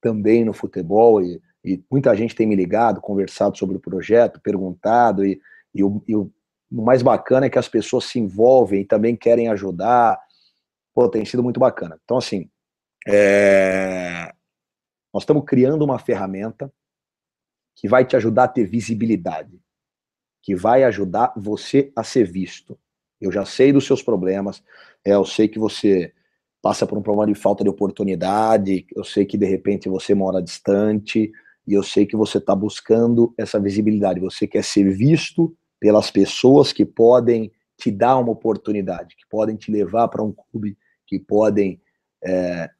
também no futebol, e, e muita gente tem me ligado, conversado sobre o projeto, perguntado, e, e, o, e o, mais bacana é que as pessoas se envolvem e também querem ajudar. Pô, tem sido muito bacana. Então, assim, é... nós estamos criando uma ferramenta que vai te ajudar a ter visibilidade que vai ajudar você a ser visto. Eu já sei dos seus problemas, é, eu sei que você passa por um problema de falta de oportunidade, eu sei que de repente você mora distante, e eu sei que você está buscando essa visibilidade, você quer ser visto pelas pessoas que podem te dar uma oportunidade, que podem te levar para um clube, que podem é,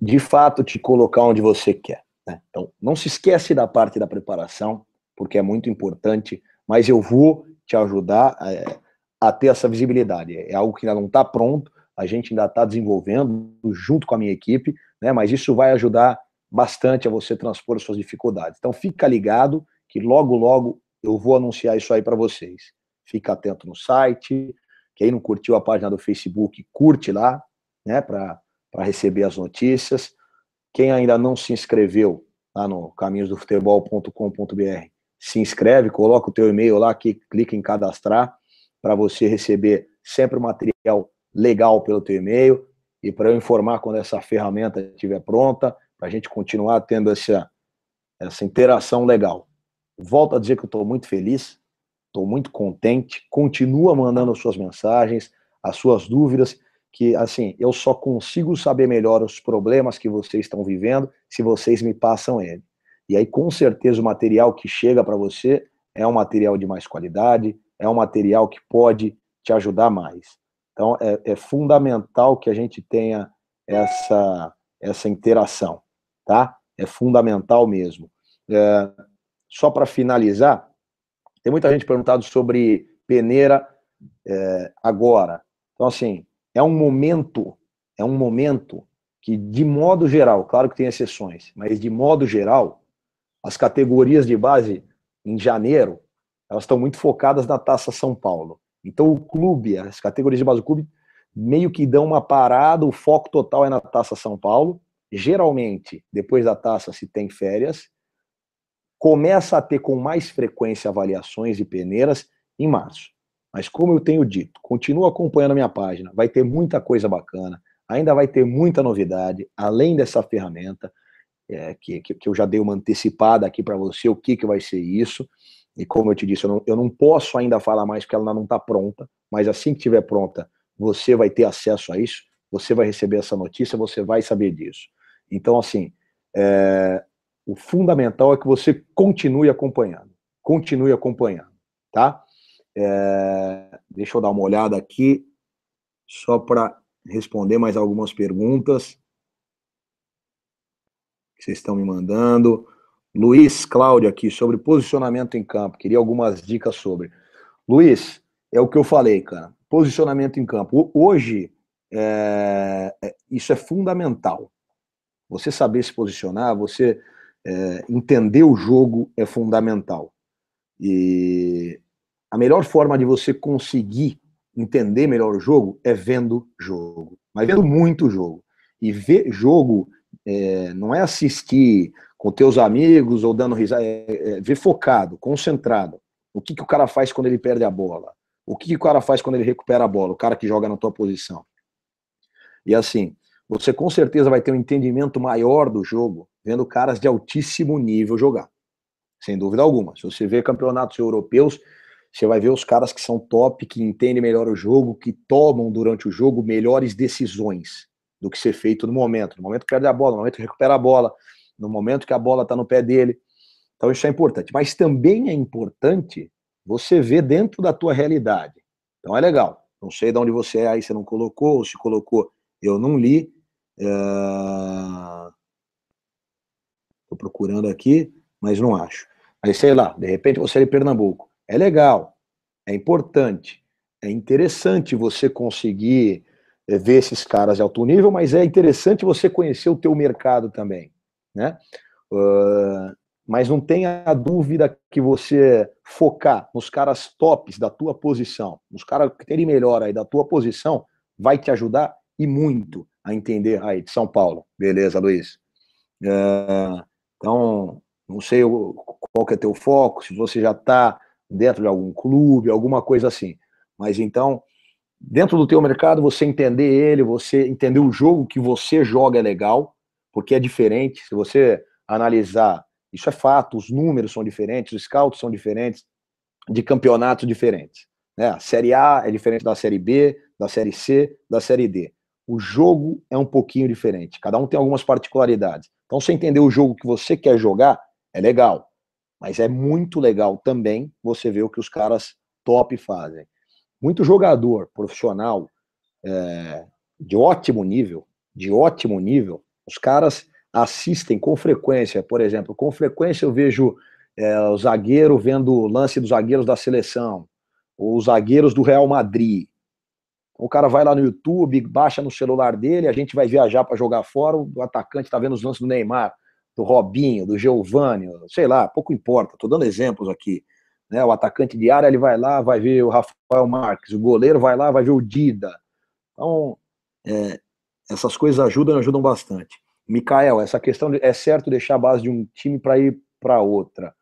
de fato te colocar onde você quer. Né? Então, não se esquece da parte da preparação, porque é muito importante mas eu vou te ajudar é, a ter essa visibilidade. É algo que ainda não está pronto, a gente ainda está desenvolvendo junto com a minha equipe, né? Mas isso vai ajudar bastante a você transpor suas dificuldades. Então fica ligado que logo logo eu vou anunciar isso aí para vocês. Fica atento no site. Quem não curtiu a página do Facebook, curte lá, né? Para receber as notícias. Quem ainda não se inscreveu lá no caminhosdofutebol.com.br, se inscreve, coloca o teu e-mail lá, que clica em cadastrar para você receber sempre o material legal pelo teu e-mail e para eu informar quando essa ferramenta estiver pronta, para a gente continuar tendo essa, essa interação legal. Volto a dizer que eu estou muito feliz, estou muito contente, continua mandando suas mensagens, as suas dúvidas, que assim, eu só consigo saber melhor os problemas que vocês estão vivendo se vocês me passam ele. E aí, com certeza, o material que chega para você é um material de mais qualidade, é um material que pode te ajudar mais. Então, é, é fundamental que a gente tenha essa, essa interação, tá? É fundamental mesmo. É, só para finalizar, tem muita gente perguntado sobre peneira é, agora. Então, assim, é um momento, é um momento que, de modo geral, claro que tem exceções, mas de modo geral, as categorias de base em janeiro, elas estão muito focadas na Taça São Paulo. Então o clube, as categorias de base do clube, meio que dão uma parada, o foco total é na Taça São Paulo. Geralmente, depois da taça se tem férias, começa a ter com mais frequência avaliações de peneiras em março. Mas como eu tenho dito, continua acompanhando a minha página, vai ter muita coisa bacana, ainda vai ter muita novidade, além dessa ferramenta é, que, que, eu já dei uma antecipada aqui para você, o que, que vai ser isso. E como eu te disse, eu não, eu não posso ainda falar mais porque ela não está pronta, mas assim que estiver pronta, você vai ter acesso a isso, você vai receber essa notícia, você vai saber disso. Então, assim, é, o fundamental é que você continue acompanhando, continue acompanhando, tá? É, deixa eu dar uma olhada aqui, só para responder mais algumas perguntas vocês estão me mandando. Luiz Cláudio aqui, sobre posicionamento em campo. Queria algumas dicas sobre. Luiz, é o que eu falei, cara. Posicionamento em campo. Hoje, é, é, isso é fundamental. Você saber se posicionar, você é, entender o jogo é fundamental. E a melhor forma de você conseguir entender melhor o jogo é vendo jogo. Mas vendo muito jogo. E ver jogo é, não é assistir com teus amigos ou dando risada, é, é, ver focado, concentrado. O que, que o cara faz quando ele perde a bola? O que, que o cara faz quando ele recupera a bola? O cara que joga na tua posição. E assim, você com certeza vai ter um entendimento maior do jogo vendo caras de altíssimo nível jogar. Sem dúvida alguma. Se você vê campeonatos europeus, você vai ver os caras que são top, que entendem melhor o jogo, que tomam durante o jogo melhores decisões do que ser feito no momento. No momento que perde a bola, no momento que recupera a bola, no momento que a bola está no pé dele. Então isso é importante. Mas também é importante você ver dentro da tua realidade. Então é legal. Não sei de onde você é aí, você não colocou, ou se colocou, eu não li. Estou é... procurando aqui, mas não acho. Mas sei lá, de repente você é de Pernambuco. É legal, é importante, é interessante você conseguir ver esses caras de alto nível, mas é interessante você conhecer o teu mercado também, né? Uh, mas não tenha dúvida que você focar nos caras tops da tua posição, nos caras que terem melhor aí da tua posição, vai te ajudar e muito a entender aí de São Paulo. Beleza, Luiz? É, então, não sei qual que é teu foco, se você já está dentro de algum clube, alguma coisa assim. Mas então, dentro do teu mercado, você entender ele, você entender o jogo que você joga é legal, porque é diferente. Se você analisar isso é fato, os números são diferentes, os scouts são diferentes, de campeonatos diferentes. Né? A Série A é diferente da Série B, da Série C, da Série D. O jogo é um pouquinho diferente, cada um tem algumas particularidades. Então, você entender o jogo que você quer jogar, é legal. Mas é muito legal também você ver o que os caras top fazem. Muito jogador profissional é, de ótimo nível, de ótimo nível, os caras assistem com frequência, por exemplo, com frequência eu vejo é, o zagueiro vendo o lance dos zagueiros da seleção, ou os zagueiros do Real Madrid. O cara vai lá no YouTube, baixa no celular dele, a gente vai viajar para jogar fora, o atacante está vendo os lances do Neymar, do Robinho, do Giovanni, sei lá, pouco importa, estou dando exemplos aqui. Né? O atacante de área ele vai lá, vai ver o Rafael Marques, o goleiro vai lá, vai ver o Dida. Então, é, essas coisas ajudam, ajudam bastante. Mikael, essa questão de, é certo deixar a base de um time para ir para outra.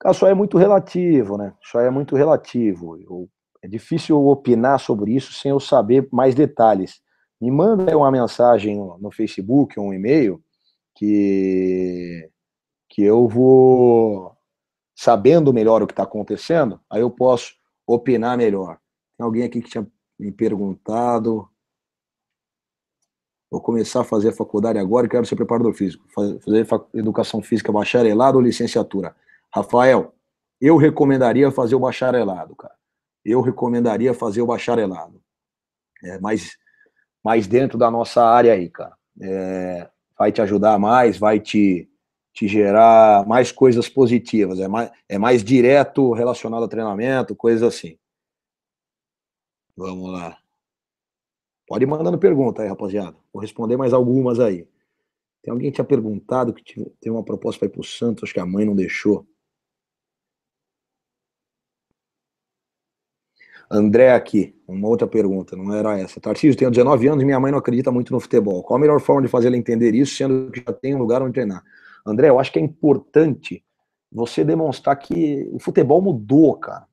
Cara, só é muito relativo, né? Só é muito relativo. Eu, é difícil opinar sobre isso sem eu saber mais detalhes. Me manda uma mensagem no, no Facebook, um e-mail, que, que eu vou sabendo melhor o que está acontecendo, aí eu posso opinar melhor. Tem alguém aqui que tinha me perguntado. Vou começar a fazer a faculdade agora e quero ser preparador físico. Fazer educação física bacharelado ou licenciatura. Rafael, eu recomendaria fazer o bacharelado, cara. Eu recomendaria fazer o bacharelado. É, mais, mais dentro da nossa área aí, cara. É, vai te ajudar mais, vai te, te gerar mais coisas positivas. É mais, é mais direto relacionado a treinamento, coisas assim. Vamos lá. Pode ir mandando pergunta aí, rapaziada. Vou responder mais algumas aí. Tem alguém que tinha perguntado que tem uma proposta para ir para o Santos, acho que a mãe não deixou. André aqui, uma outra pergunta, não era essa. Tarcísio, tenho 19 anos e minha mãe não acredita muito no futebol. Qual a melhor forma de fazer ela entender isso, sendo que já tem um lugar onde treinar? André, eu acho que é importante você demonstrar que o futebol mudou, cara.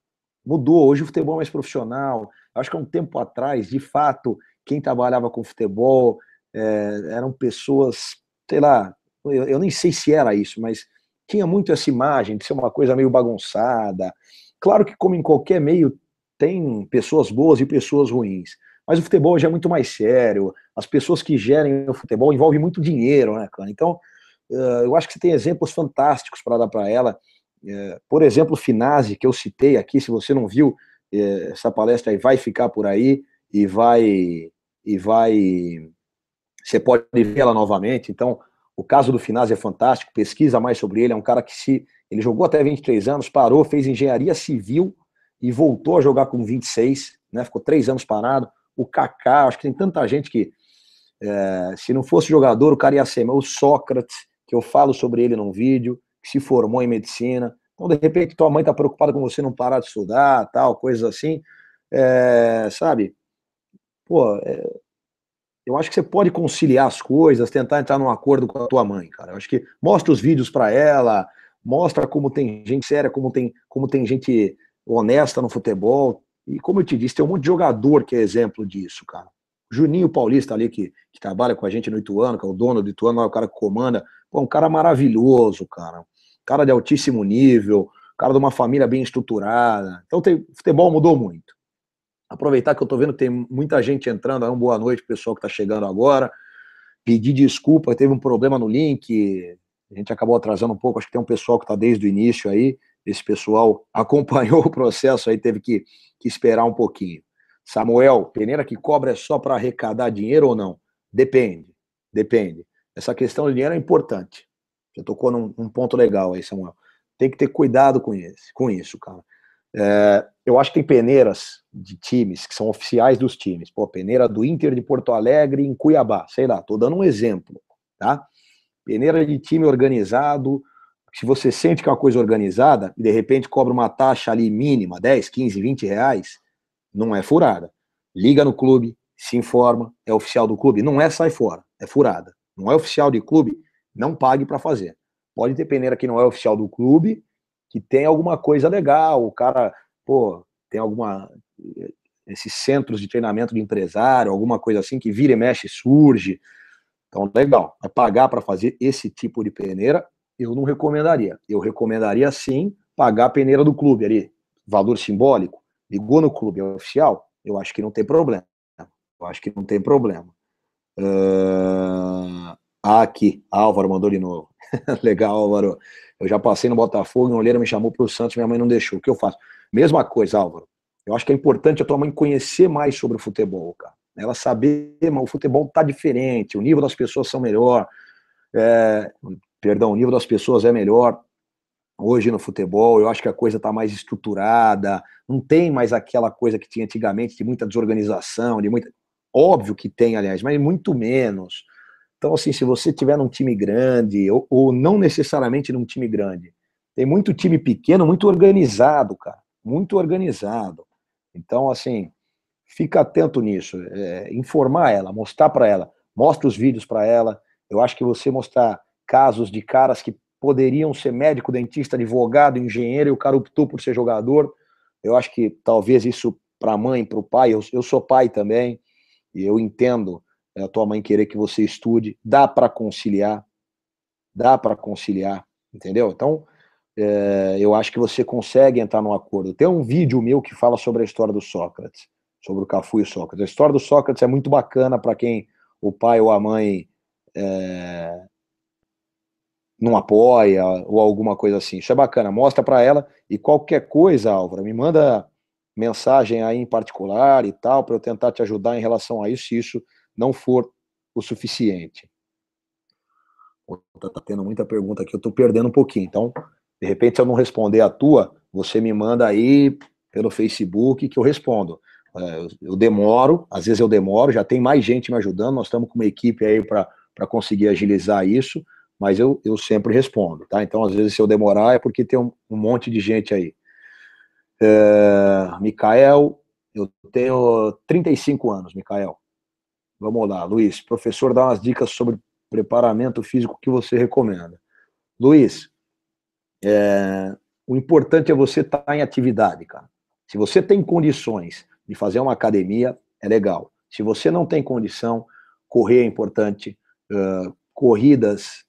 Mudou. Hoje o futebol é mais profissional. Eu acho que há um tempo atrás, de fato, quem trabalhava com futebol é, eram pessoas, sei lá, eu, eu nem sei se era isso, mas tinha muito essa imagem de ser uma coisa meio bagunçada. Claro que, como em qualquer meio, tem pessoas boas e pessoas ruins. Mas o futebol hoje é muito mais sério. As pessoas que gerem o futebol envolvem muito dinheiro, né, cara? Então, eu acho que você tem exemplos fantásticos para dar para ela. É, por exemplo, Finazzi, que eu citei aqui, se você não viu, é, essa palestra aí vai ficar por aí e vai e vai. Você pode ver ela novamente. Então, o caso do Finazzi é fantástico, pesquisa mais sobre ele. É um cara que se. Ele jogou até 23 anos, parou, fez engenharia civil e voltou a jogar com 26, né? Ficou três anos parado. O Kaká, acho que tem tanta gente que. É, se não fosse jogador, o cara ia ser. O Sócrates, que eu falo sobre ele num vídeo, que se formou em medicina. Então, de repente, tua mãe está preocupada com você não parar de estudar, tal, coisas assim. É, sabe? pô, é, eu acho que você pode conciliar as coisas, tentar entrar num acordo com a tua mãe, cara. Eu acho que mostra os vídeos para ela, mostra como tem gente séria, como tem, como tem gente honesta no futebol. E como eu te disse, tem um monte de jogador que é exemplo disso, cara. Juninho Paulista ali, que, que trabalha com a gente no Ituano, que é o dono do Ituano, é o cara que comanda. Pô, um cara maravilhoso, cara. Cara de altíssimo nível, cara de uma família bem estruturada. Então, tem, futebol mudou muito. Aproveitar que eu tô vendo que tem muita gente entrando. Boa noite, pessoal que tá chegando agora. Pedir desculpa, teve um problema no link. A gente acabou atrasando um pouco. Acho que tem um pessoal que tá desde o início aí. Esse pessoal acompanhou o processo aí, teve que, que esperar um pouquinho. Samuel, peneira que cobra é só para arrecadar dinheiro ou não? Depende, depende. Essa questão de dinheiro é importante. Você tocou num, num ponto legal aí, Samuel. Tem que ter cuidado com isso, com isso cara. É, eu acho que tem peneiras de times que são oficiais dos times. Pô, peneira do Inter de Porto Alegre em Cuiabá, sei lá, tô dando um exemplo, tá? Peneira de time organizado, se você sente que é uma coisa organizada e de repente cobra uma taxa ali mínima, 10, 15, 20 reais, não é furada. Liga no clube, se informa, é oficial do clube, não é sai fora, é furada. Não é oficial de clube, não pague para fazer. Pode ter peneira que não é oficial do clube, que tem alguma coisa legal, o cara, pô, tem alguma esses centros de treinamento de empresário, alguma coisa assim que vira e mexe surge. Então, legal. É pagar para fazer esse tipo de peneira, eu não recomendaria. Eu recomendaria sim pagar a peneira do clube ali, valor simbólico. Ligou no clube é oficial, eu acho que não tem problema. Eu acho que não tem problema. Uh... Ah, aqui, Álvaro mandou de novo. Legal, Álvaro. Eu já passei no Botafogo, um olheiro me chamou para o Santos, minha mãe não deixou. O que eu faço? Mesma coisa, Álvaro. Eu acho que é importante a tua mãe conhecer mais sobre o futebol, cara. Ela saber, mas o futebol tá diferente, o nível das pessoas são melhor. É, perdão, o nível das pessoas é melhor hoje no futebol. Eu acho que a coisa está mais estruturada, não tem mais aquela coisa que tinha antigamente de muita desorganização, de muita. Óbvio que tem, aliás, mas muito menos. Então, assim, se você tiver num time grande, ou, ou não necessariamente num time grande, tem muito time pequeno, muito organizado, cara, muito organizado. Então, assim, fica atento nisso, é, informar ela, mostrar para ela, mostra os vídeos para ela. Eu acho que você mostrar casos de caras que poderiam ser médico, dentista, advogado, engenheiro, e o cara optou por ser jogador. Eu acho que talvez isso para a mãe, para o pai, eu, eu sou pai também, e eu entendo a tua mãe querer que você estude, dá para conciliar, dá para conciliar, entendeu? Então, é, eu acho que você consegue entrar num acordo. Tem um vídeo meu que fala sobre a história do Sócrates, sobre o Cafu e o Sócrates. A história do Sócrates é muito bacana para quem o pai ou a mãe é, não apoia ou alguma coisa assim. Isso é bacana, mostra para ela e qualquer coisa, Álvaro, me manda mensagem aí em particular e tal para eu tentar te ajudar em relação a isso, se isso não for o suficiente. Tá, tá tendo muita pergunta aqui, eu tô perdendo um pouquinho. Então, de repente, se eu não responder a tua, você me manda aí pelo Facebook que eu respondo. É, eu demoro, às vezes eu demoro, já tem mais gente me ajudando, nós estamos com uma equipe aí para conseguir agilizar isso, mas eu, eu sempre respondo, tá? Então, às vezes, se eu demorar, é porque tem um, um monte de gente aí. É, Micael, eu tenho 35 anos, Micael. Vamos lá, Luiz. Professor, dá umas dicas sobre preparamento físico que você recomenda. Luiz, é, o importante é você estar tá em atividade, cara. Se você tem condições de fazer uma academia, é legal. Se você não tem condição, correr é importante. Uh, corridas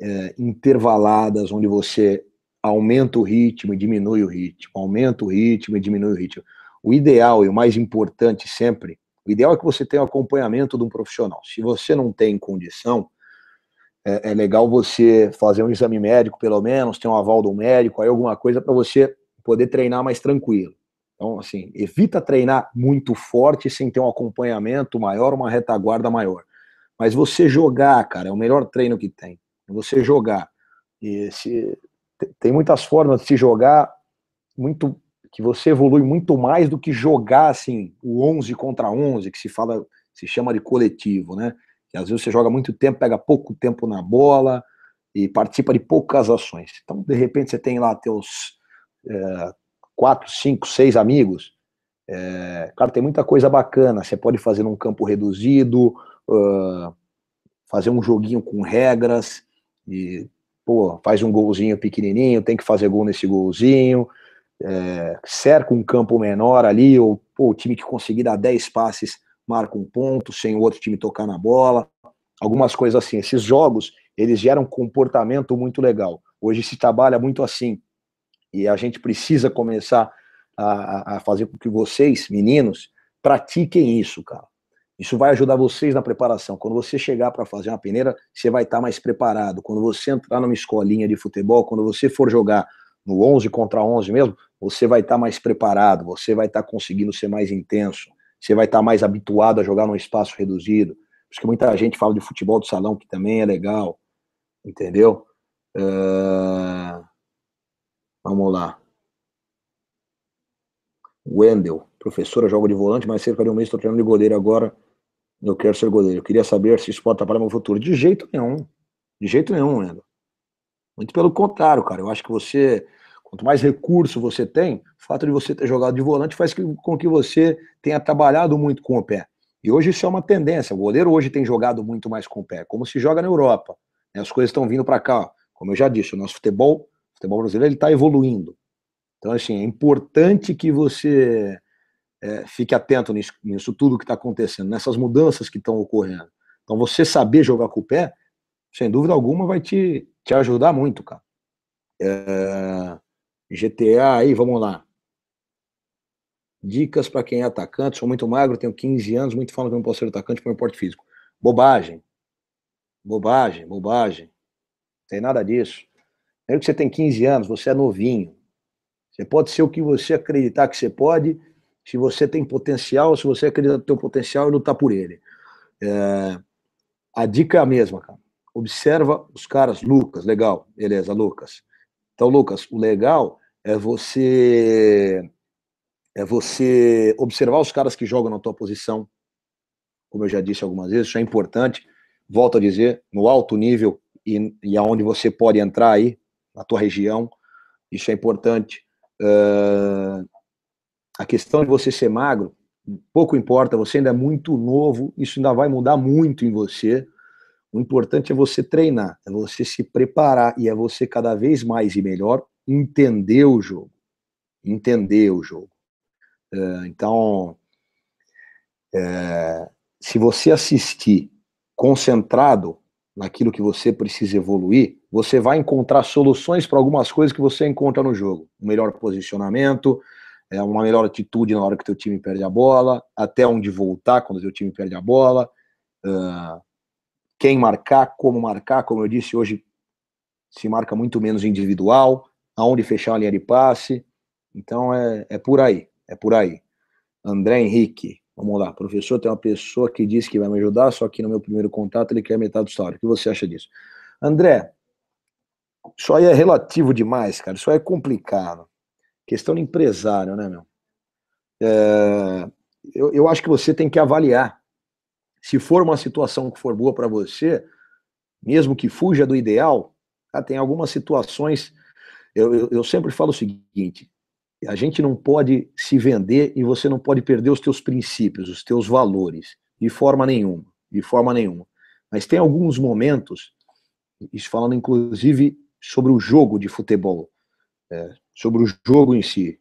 uh, intervaladas, onde você aumenta o ritmo e diminui o ritmo, aumenta o ritmo e diminui o ritmo. O ideal e o mais importante sempre o ideal é que você tenha o acompanhamento de um profissional. Se você não tem condição, é, é legal você fazer um exame médico, pelo menos, ter um aval do médico, aí alguma coisa para você poder treinar mais tranquilo. Então, assim, evita treinar muito forte sem ter um acompanhamento maior, uma retaguarda maior. Mas você jogar, cara, é o melhor treino que tem. Você jogar. E se, tem muitas formas de se jogar muito que você evolui muito mais do que jogar assim o 11 contra 11, que se fala, se chama de coletivo, né? Que às vezes você joga muito tempo, pega pouco tempo na bola e participa de poucas ações. Então, de repente, você tem lá teus é, quatro, cinco, seis amigos. É, cara, tem muita coisa bacana. Você pode fazer num campo reduzido, uh, fazer um joguinho com regras e pô, faz um golzinho pequenininho, tem que fazer gol nesse golzinho é, cerca um campo menor ali, ou pô, o time que conseguir dar 10 passes marca um ponto sem o outro time tocar na bola, algumas coisas assim. Esses jogos, eles geram um comportamento muito legal. Hoje se trabalha muito assim, e a gente precisa começar a, a fazer com que vocês, meninos, pratiquem isso, cara. Isso vai ajudar vocês na preparação. Quando você chegar para fazer uma peneira, você vai estar tá mais preparado. Quando você entrar numa escolinha de futebol, quando você for jogar no 11 contra 11 mesmo, você vai estar tá mais preparado, você vai estar tá conseguindo ser mais intenso, você vai estar tá mais habituado a jogar num espaço reduzido. Por isso que muita gente fala de futebol de salão, que também é legal, entendeu? Uh... Vamos lá. Wendel, professora, jogo de volante, mas cerca de um mês estou treinando de goleiro agora. Eu quero ser goleiro. Eu queria saber se isso pode atrapalhar meu futuro. De jeito nenhum. De jeito nenhum, Wendel. Muito pelo contrário, cara. Eu acho que você, quanto mais recurso você tem, o fato de você ter jogado de volante faz com que você tenha trabalhado muito com o pé. E hoje isso é uma tendência. O goleiro hoje tem jogado muito mais com o pé, como se joga na Europa. As coisas estão vindo para cá. Como eu já disse, o nosso futebol, o futebol brasileiro, ele está evoluindo. Então, assim, é importante que você é, fique atento nisso, nisso tudo que está acontecendo, nessas mudanças que estão ocorrendo. Então, você saber jogar com o pé, sem dúvida alguma, vai te, te ajudar muito, cara. É, GTA aí, vamos lá. Dicas para quem é atacante. Sou muito magro, tenho 15 anos, muito falam que não posso ser atacante por meu porte físico. Bobagem. Bobagem, bobagem. Não tem nada disso. Mesmo que você tem 15 anos, você é novinho. Você pode ser o que você acreditar que você pode, se você tem potencial, se você acredita no seu potencial e lutar por ele. É, a dica é a mesma, cara observa os caras, Lucas, legal, beleza, Lucas. Então, Lucas, o legal é você é você observar os caras que jogam na tua posição, como eu já disse algumas vezes, isso é importante. Volto a dizer, no alto nível e, e aonde você pode entrar aí, na tua região, isso é importante. Uh, a questão de você ser magro, pouco importa, você ainda é muito novo, isso ainda vai mudar muito em você. O importante é você treinar, é você se preparar e é você cada vez mais e melhor entender o jogo. Entender o jogo. É, então, é, se você assistir concentrado naquilo que você precisa evoluir, você vai encontrar soluções para algumas coisas que você encontra no jogo. Um melhor posicionamento, é, uma melhor atitude na hora que o teu time perde a bola, até onde voltar quando o teu time perde a bola. Uh, quem marcar, como marcar, como eu disse, hoje se marca muito menos individual, aonde fechar a linha de passe. Então é, é por aí, é por aí. André Henrique, vamos lá. Professor, tem uma pessoa que disse que vai me ajudar, só que no meu primeiro contato ele quer metade do salário. O que você acha disso? André, isso aí é relativo demais, cara. Isso aí é complicado. Questão de empresário, né, meu? É, eu, eu acho que você tem que avaliar se for uma situação que for boa para você, mesmo que fuja do ideal, tá, tem algumas situações. Eu, eu, eu sempre falo o seguinte: a gente não pode se vender e você não pode perder os teus princípios, os teus valores, de forma nenhuma, de forma nenhuma. Mas tem alguns momentos, isso falando inclusive sobre o jogo de futebol, é, sobre o jogo em si.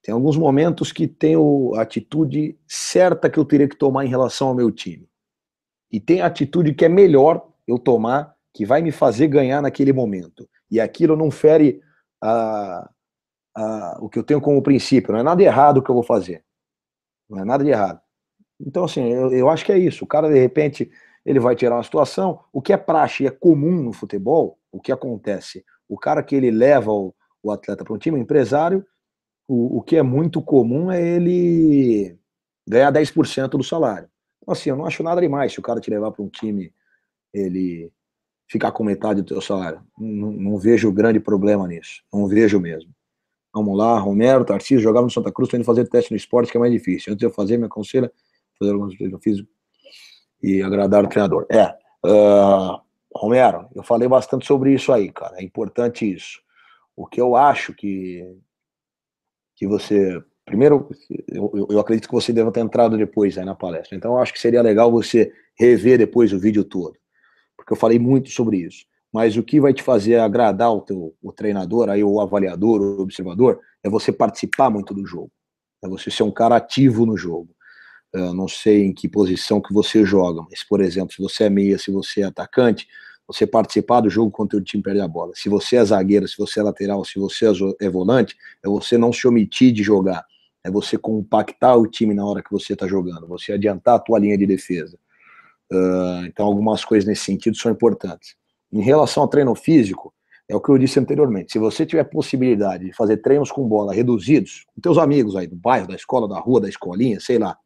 Tem alguns momentos que tenho a atitude certa que eu teria que tomar em relação ao meu time e tem atitude que é melhor eu tomar, que vai me fazer ganhar naquele momento. E aquilo não fere a, a, o que eu tenho como princípio, não é nada errado o que eu vou fazer. Não é nada de errado. Então, assim, eu, eu acho que é isso. O cara, de repente, ele vai tirar uma situação. O que é praxe e é comum no futebol, o que acontece? O cara que ele leva o, o atleta para um time, o empresário, o, o que é muito comum é ele ganhar 10% do salário. Então, assim, eu não acho nada demais se o cara te levar para um time, ele ficar com metade do teu salário. Não, não, vejo grande problema nisso. Não vejo mesmo. Vamos lá, Romero, Tarcísio, jogava no Santa Cruz, tô indo fazer teste no esporte, que é mais difícil. Antes de eu fazer, me aconselha fazer algumas coisas eu fiz e agradar o treinador. É, uh, Romero, eu falei bastante sobre isso aí, cara. É importante isso. O que eu acho que, que você Primeiro, eu, eu, acredito que você deva ter entrado depois aí na palestra. Então, eu acho que seria legal você rever depois o vídeo todo, porque eu falei muito sobre isso. Mas o que vai te fazer agradar o teu o treinador, aí o avaliador, o observador, é você participar muito do jogo. É você ser um cara ativo no jogo. Eu não sei em que posição que você joga, mas, por exemplo, se você é meia, se você é atacante, você participar do jogo quando o time perde a bola. Se você é zagueiro, se você é lateral, se você é volante, é você não se omitir de jogar. É você compactar o time na hora que você está jogando, você adiantar a tua linha de defesa. Uh, então, algumas coisas nesse sentido são importantes. Em relação ao treino físico, é o que eu disse anteriormente. Se você tiver possibilidade de fazer treinos com bola reduzidos, com teus amigos aí do bairro, da escola, da rua, da escolinha, sei lá,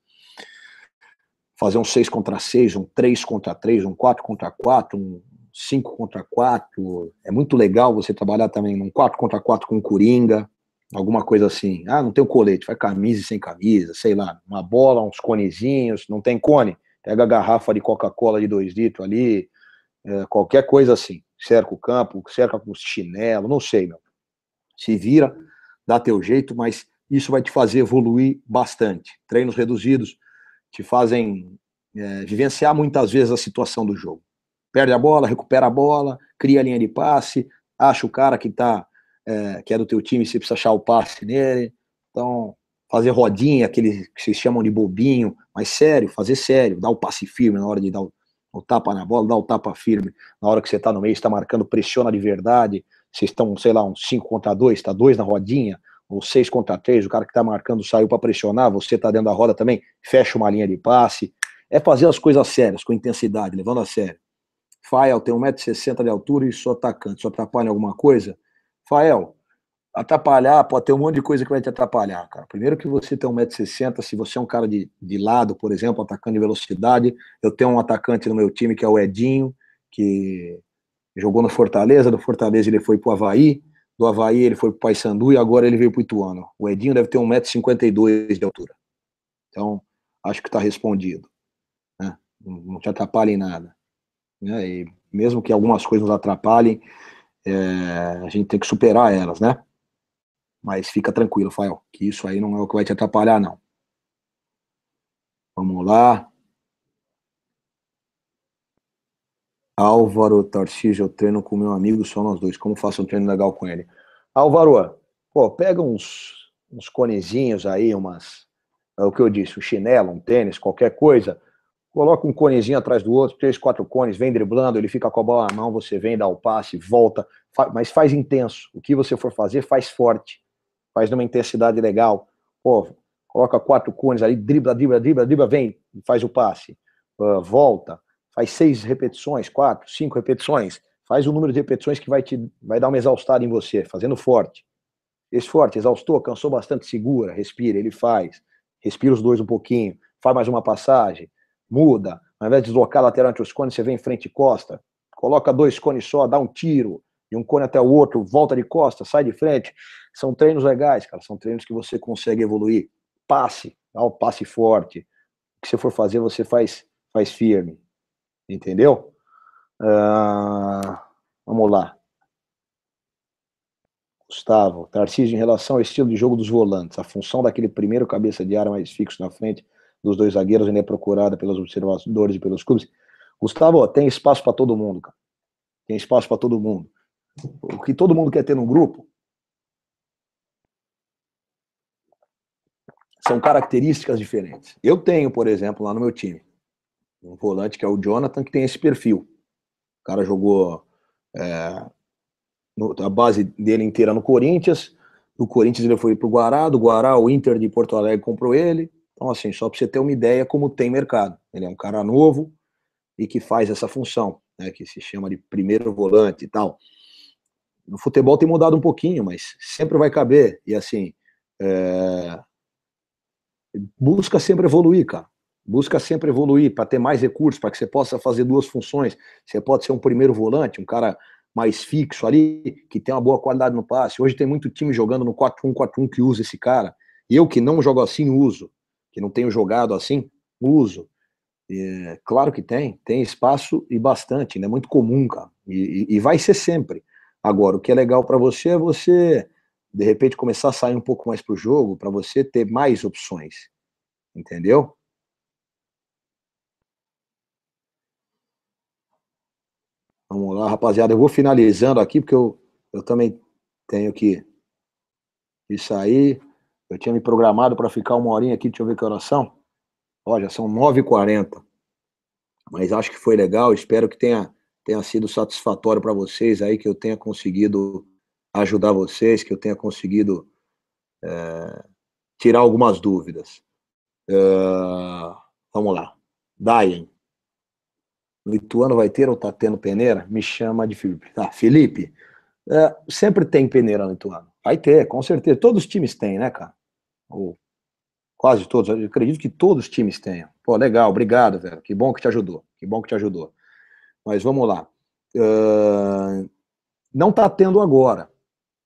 fazer um 6 contra 6, um 3 contra 3, um 4 contra 4, um 5 contra 4. É muito legal você trabalhar também num 4 contra 4 com coringa, alguma coisa assim. Ah, não tem o colete, vai camisa e sem camisa, sei lá, uma bola, uns conezinhos, não tem cone, pega a garrafa de Coca-Cola de 2 litros ali, é, qualquer coisa assim. Cerca o campo, cerca com chinelo, não sei, meu. Se vira, dá teu jeito, mas isso vai te fazer evoluir bastante. Treinos reduzidos te fazem é, vivenciar muitas vezes a situação do jogo. Perde a bola, recupera a bola, cria a linha de passe, acha o cara que tá, é, que é do teu time, você precisa achar o passe nele. Então, fazer rodinha, aquele que vocês chamam de bobinho, mas sério, fazer sério, dar o passe firme na hora de dar o, o tapa na bola, dar o tapa firme na hora que você está no meio, está marcando, pressiona de verdade. Vocês estão, sei lá, uns 5 contra 2, está 2 na rodinha, ou 6 contra 3, o cara que está marcando saiu para pressionar, você está dentro da roda também, fecha uma linha de passe. É fazer as coisas sérias, com intensidade, levando a sério. Fael tem 1,60m de altura e sou atacante. Isso atrapalha alguma coisa? Fael, atrapalhar, pode ter um monte de coisa que vai te atrapalhar, cara. Primeiro que você tem 1,60m, se você é um cara de, de lado, por exemplo, atacando de velocidade, eu tenho um atacante no meu time que é o Edinho, que jogou no Fortaleza, do Fortaleza ele foi pro Havaí, do Havaí ele foi pro Paysandu e agora ele veio pro Ituano. O Edinho deve ter 1,52m de altura. Então, acho que está respondido. Né? Não te atrapalha em nada. Né? E mesmo que algumas coisas nos atrapalhem, é, a gente tem que superar elas, né? Mas fica tranquilo, Fael, que isso aí não é o que vai te atrapalhar, não. Vamos lá. Álvaro Tarcísio, eu treino com meu amigo, só nós dois. Como faço um treino legal com ele? Álvaro, pô, pega uns, uns conezinhos aí, umas. É o que eu disse, um chinelo, um tênis, qualquer coisa. Coloca um conezinho atrás do outro, três, quatro cones, vem driblando, ele fica com a bola na mão, você vem, dá o passe, volta, mas faz intenso. O que você for fazer, faz forte faz numa intensidade legal. Pô, coloca quatro cones ali, dribla, dribla, dribla, dribla, vem, faz o passe, uh, volta, faz seis repetições, quatro, cinco repetições, faz o número de repetições que vai te vai dar uma exaustada em você, fazendo forte. Esse forte, exaustou, cansou bastante, segura, respira, ele faz. Respira os dois um pouquinho, faz mais uma passagem, muda, ao invés de deslocar lateral entre os cones, você vem em frente e costa, coloca dois cones só, dá um tiro, de um cone até o outro, volta de costa, sai de frente. São treinos legais, cara. São treinos que você consegue evoluir. Passe, dá o passe forte. O que você for fazer, você faz, faz firme. Entendeu? Uh, vamos lá. Gustavo, Tarcísio, em relação ao estilo de jogo dos volantes, a função daquele primeiro cabeça de área mais fixo na frente dos dois zagueiros ainda é procurada pelos observadores e pelos clubes. Gustavo, tem espaço para todo mundo, cara. Tem espaço para todo mundo o que todo mundo quer ter no grupo, são características diferentes. Eu tenho, por exemplo, lá no meu time, um volante que é o Jonathan, que tem esse perfil. O cara jogou é, a base dele inteira no Corinthians, do Corinthians ele foi pro Guará, do Guará o Inter de Porto Alegre comprou ele. Então, assim, só para você ter uma ideia como tem mercado. Ele é um cara novo e que faz essa função, né, que se chama de primeiro volante e tal. No futebol tem mudado um pouquinho, mas sempre vai caber. E assim, é... busca sempre evoluir, cara. Busca sempre evoluir para ter mais recursos, para que você possa fazer duas funções. Você pode ser um primeiro volante, um cara mais fixo ali, que tem uma boa qualidade no passe. Hoje tem muito time jogando no 4-1-4-1 que usa esse cara. Eu que não jogo assim, uso. Que não tenho jogado assim, uso. É, claro que tem, tem espaço e bastante, né? Muito comum, cara. E, e, vai ser sempre. Agora, o que é legal para você é você, de repente, começar a sair um pouco mais para o jogo, para você ter mais opções. Entendeu? Vamos lá, rapaziada. Eu vou finalizando aqui, porque eu, eu também tenho que, que sair. Eu tinha me programado para ficar uma horinha aqui, deixa eu ver que oração. Olha, são 9h40. Mas acho que foi legal. Espero que tenha, tenha sido satisfatório para vocês aí, que eu tenha conseguido ajudar vocês, que eu tenha conseguido é, tirar algumas dúvidas. Uh, vamos lá. Dayan. Lituano vai ter ou tá tendo peneira? Me chama de Felipe. Tá, Felipe, é, sempre tem peneira no Ituano. Vai ter, com certeza. Todos os times têm, né, cara? Ou quase todos. Eu acredito que todos os times tenham. Pô, legal, obrigado, velho. Que bom que te ajudou. Que bom que te ajudou. Mas vamos lá. Uh, não tá tendo agora.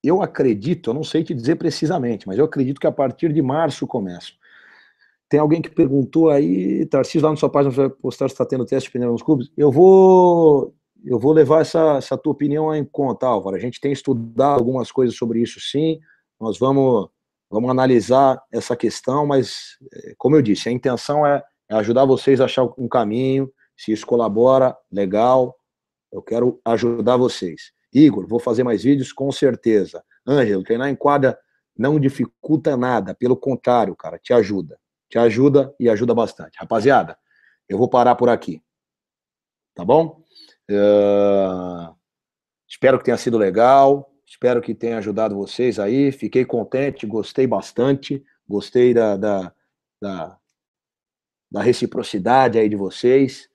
Eu acredito, eu não sei te dizer precisamente, mas eu acredito que a partir de março começa. Tem alguém que perguntou aí, Tarcísio, lá na sua página vai postar se está tendo teste de pneu nos clubes. Eu vou, eu vou levar essa, essa tua opinião em conta, Álvaro. A gente tem estudado algumas coisas sobre isso, sim. Nós vamos, vamos analisar essa questão, mas, eh, como eu disse, a intenção é, é ajudar vocês a achar um caminho. Se isso colabora, legal. Eu quero ajudar vocês. Igor, vou fazer mais vídeos com certeza. Ângelo, treinar em quadra não dificulta nada, pelo contrário, cara, te ajuda te ajuda e ajuda bastante. Rapaziada, eu vou parar por aqui. Tá bom? Uh, espero que tenha sido legal. Espero que tenha ajudado vocês aí. Fiquei contente, gostei bastante. Gostei da, da, da, da reciprocidade aí de vocês.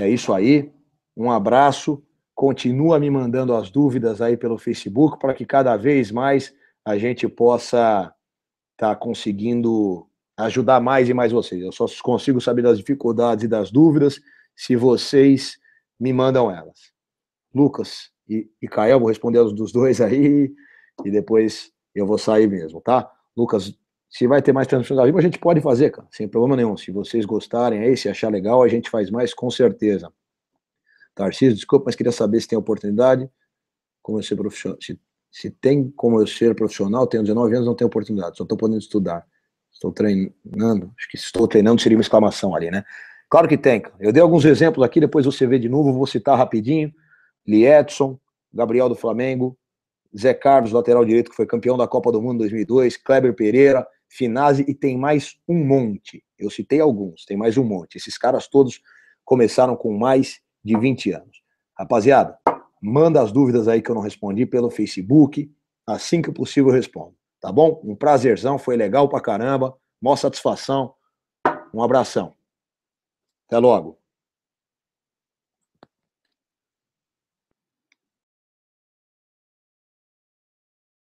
É isso aí. Um abraço. Continua me mandando as dúvidas aí pelo Facebook para que cada vez mais a gente possa estar tá conseguindo ajudar mais e mais vocês. Eu só consigo saber das dificuldades e das dúvidas se vocês me mandam elas. Lucas e, e Cael, vou responder os dos dois aí e depois eu vou sair mesmo, tá? Lucas, se vai ter mais transmissões ao vivo, a gente pode fazer, cara, sem problema nenhum. Se vocês gostarem aí, se achar legal, a gente faz mais com certeza. Tarcísio, desculpa, mas queria saber se tem oportunidade, como eu ser profissional, se, se tem como eu ser profissional, tenho 19 anos, não tenho oportunidade, só estou podendo estudar. Estou treinando. Acho que estou treinando seria uma exclamação ali, né? Claro que tem. Eu dei alguns exemplos aqui, depois você vê de novo, vou citar rapidinho. Liedson, Gabriel do Flamengo, Zé Carlos, lateral direito, que foi campeão da Copa do Mundo em 2002, Kleber Pereira, Finazzi, e tem mais um monte. Eu citei alguns, tem mais um monte. Esses caras todos começaram com mais de 20 anos. Rapaziada, manda as dúvidas aí que eu não respondi pelo Facebook. Assim que possível eu respondo. Tá bom? Um prazerzão, foi legal pra caramba. Mó satisfação. Um abração. Até logo.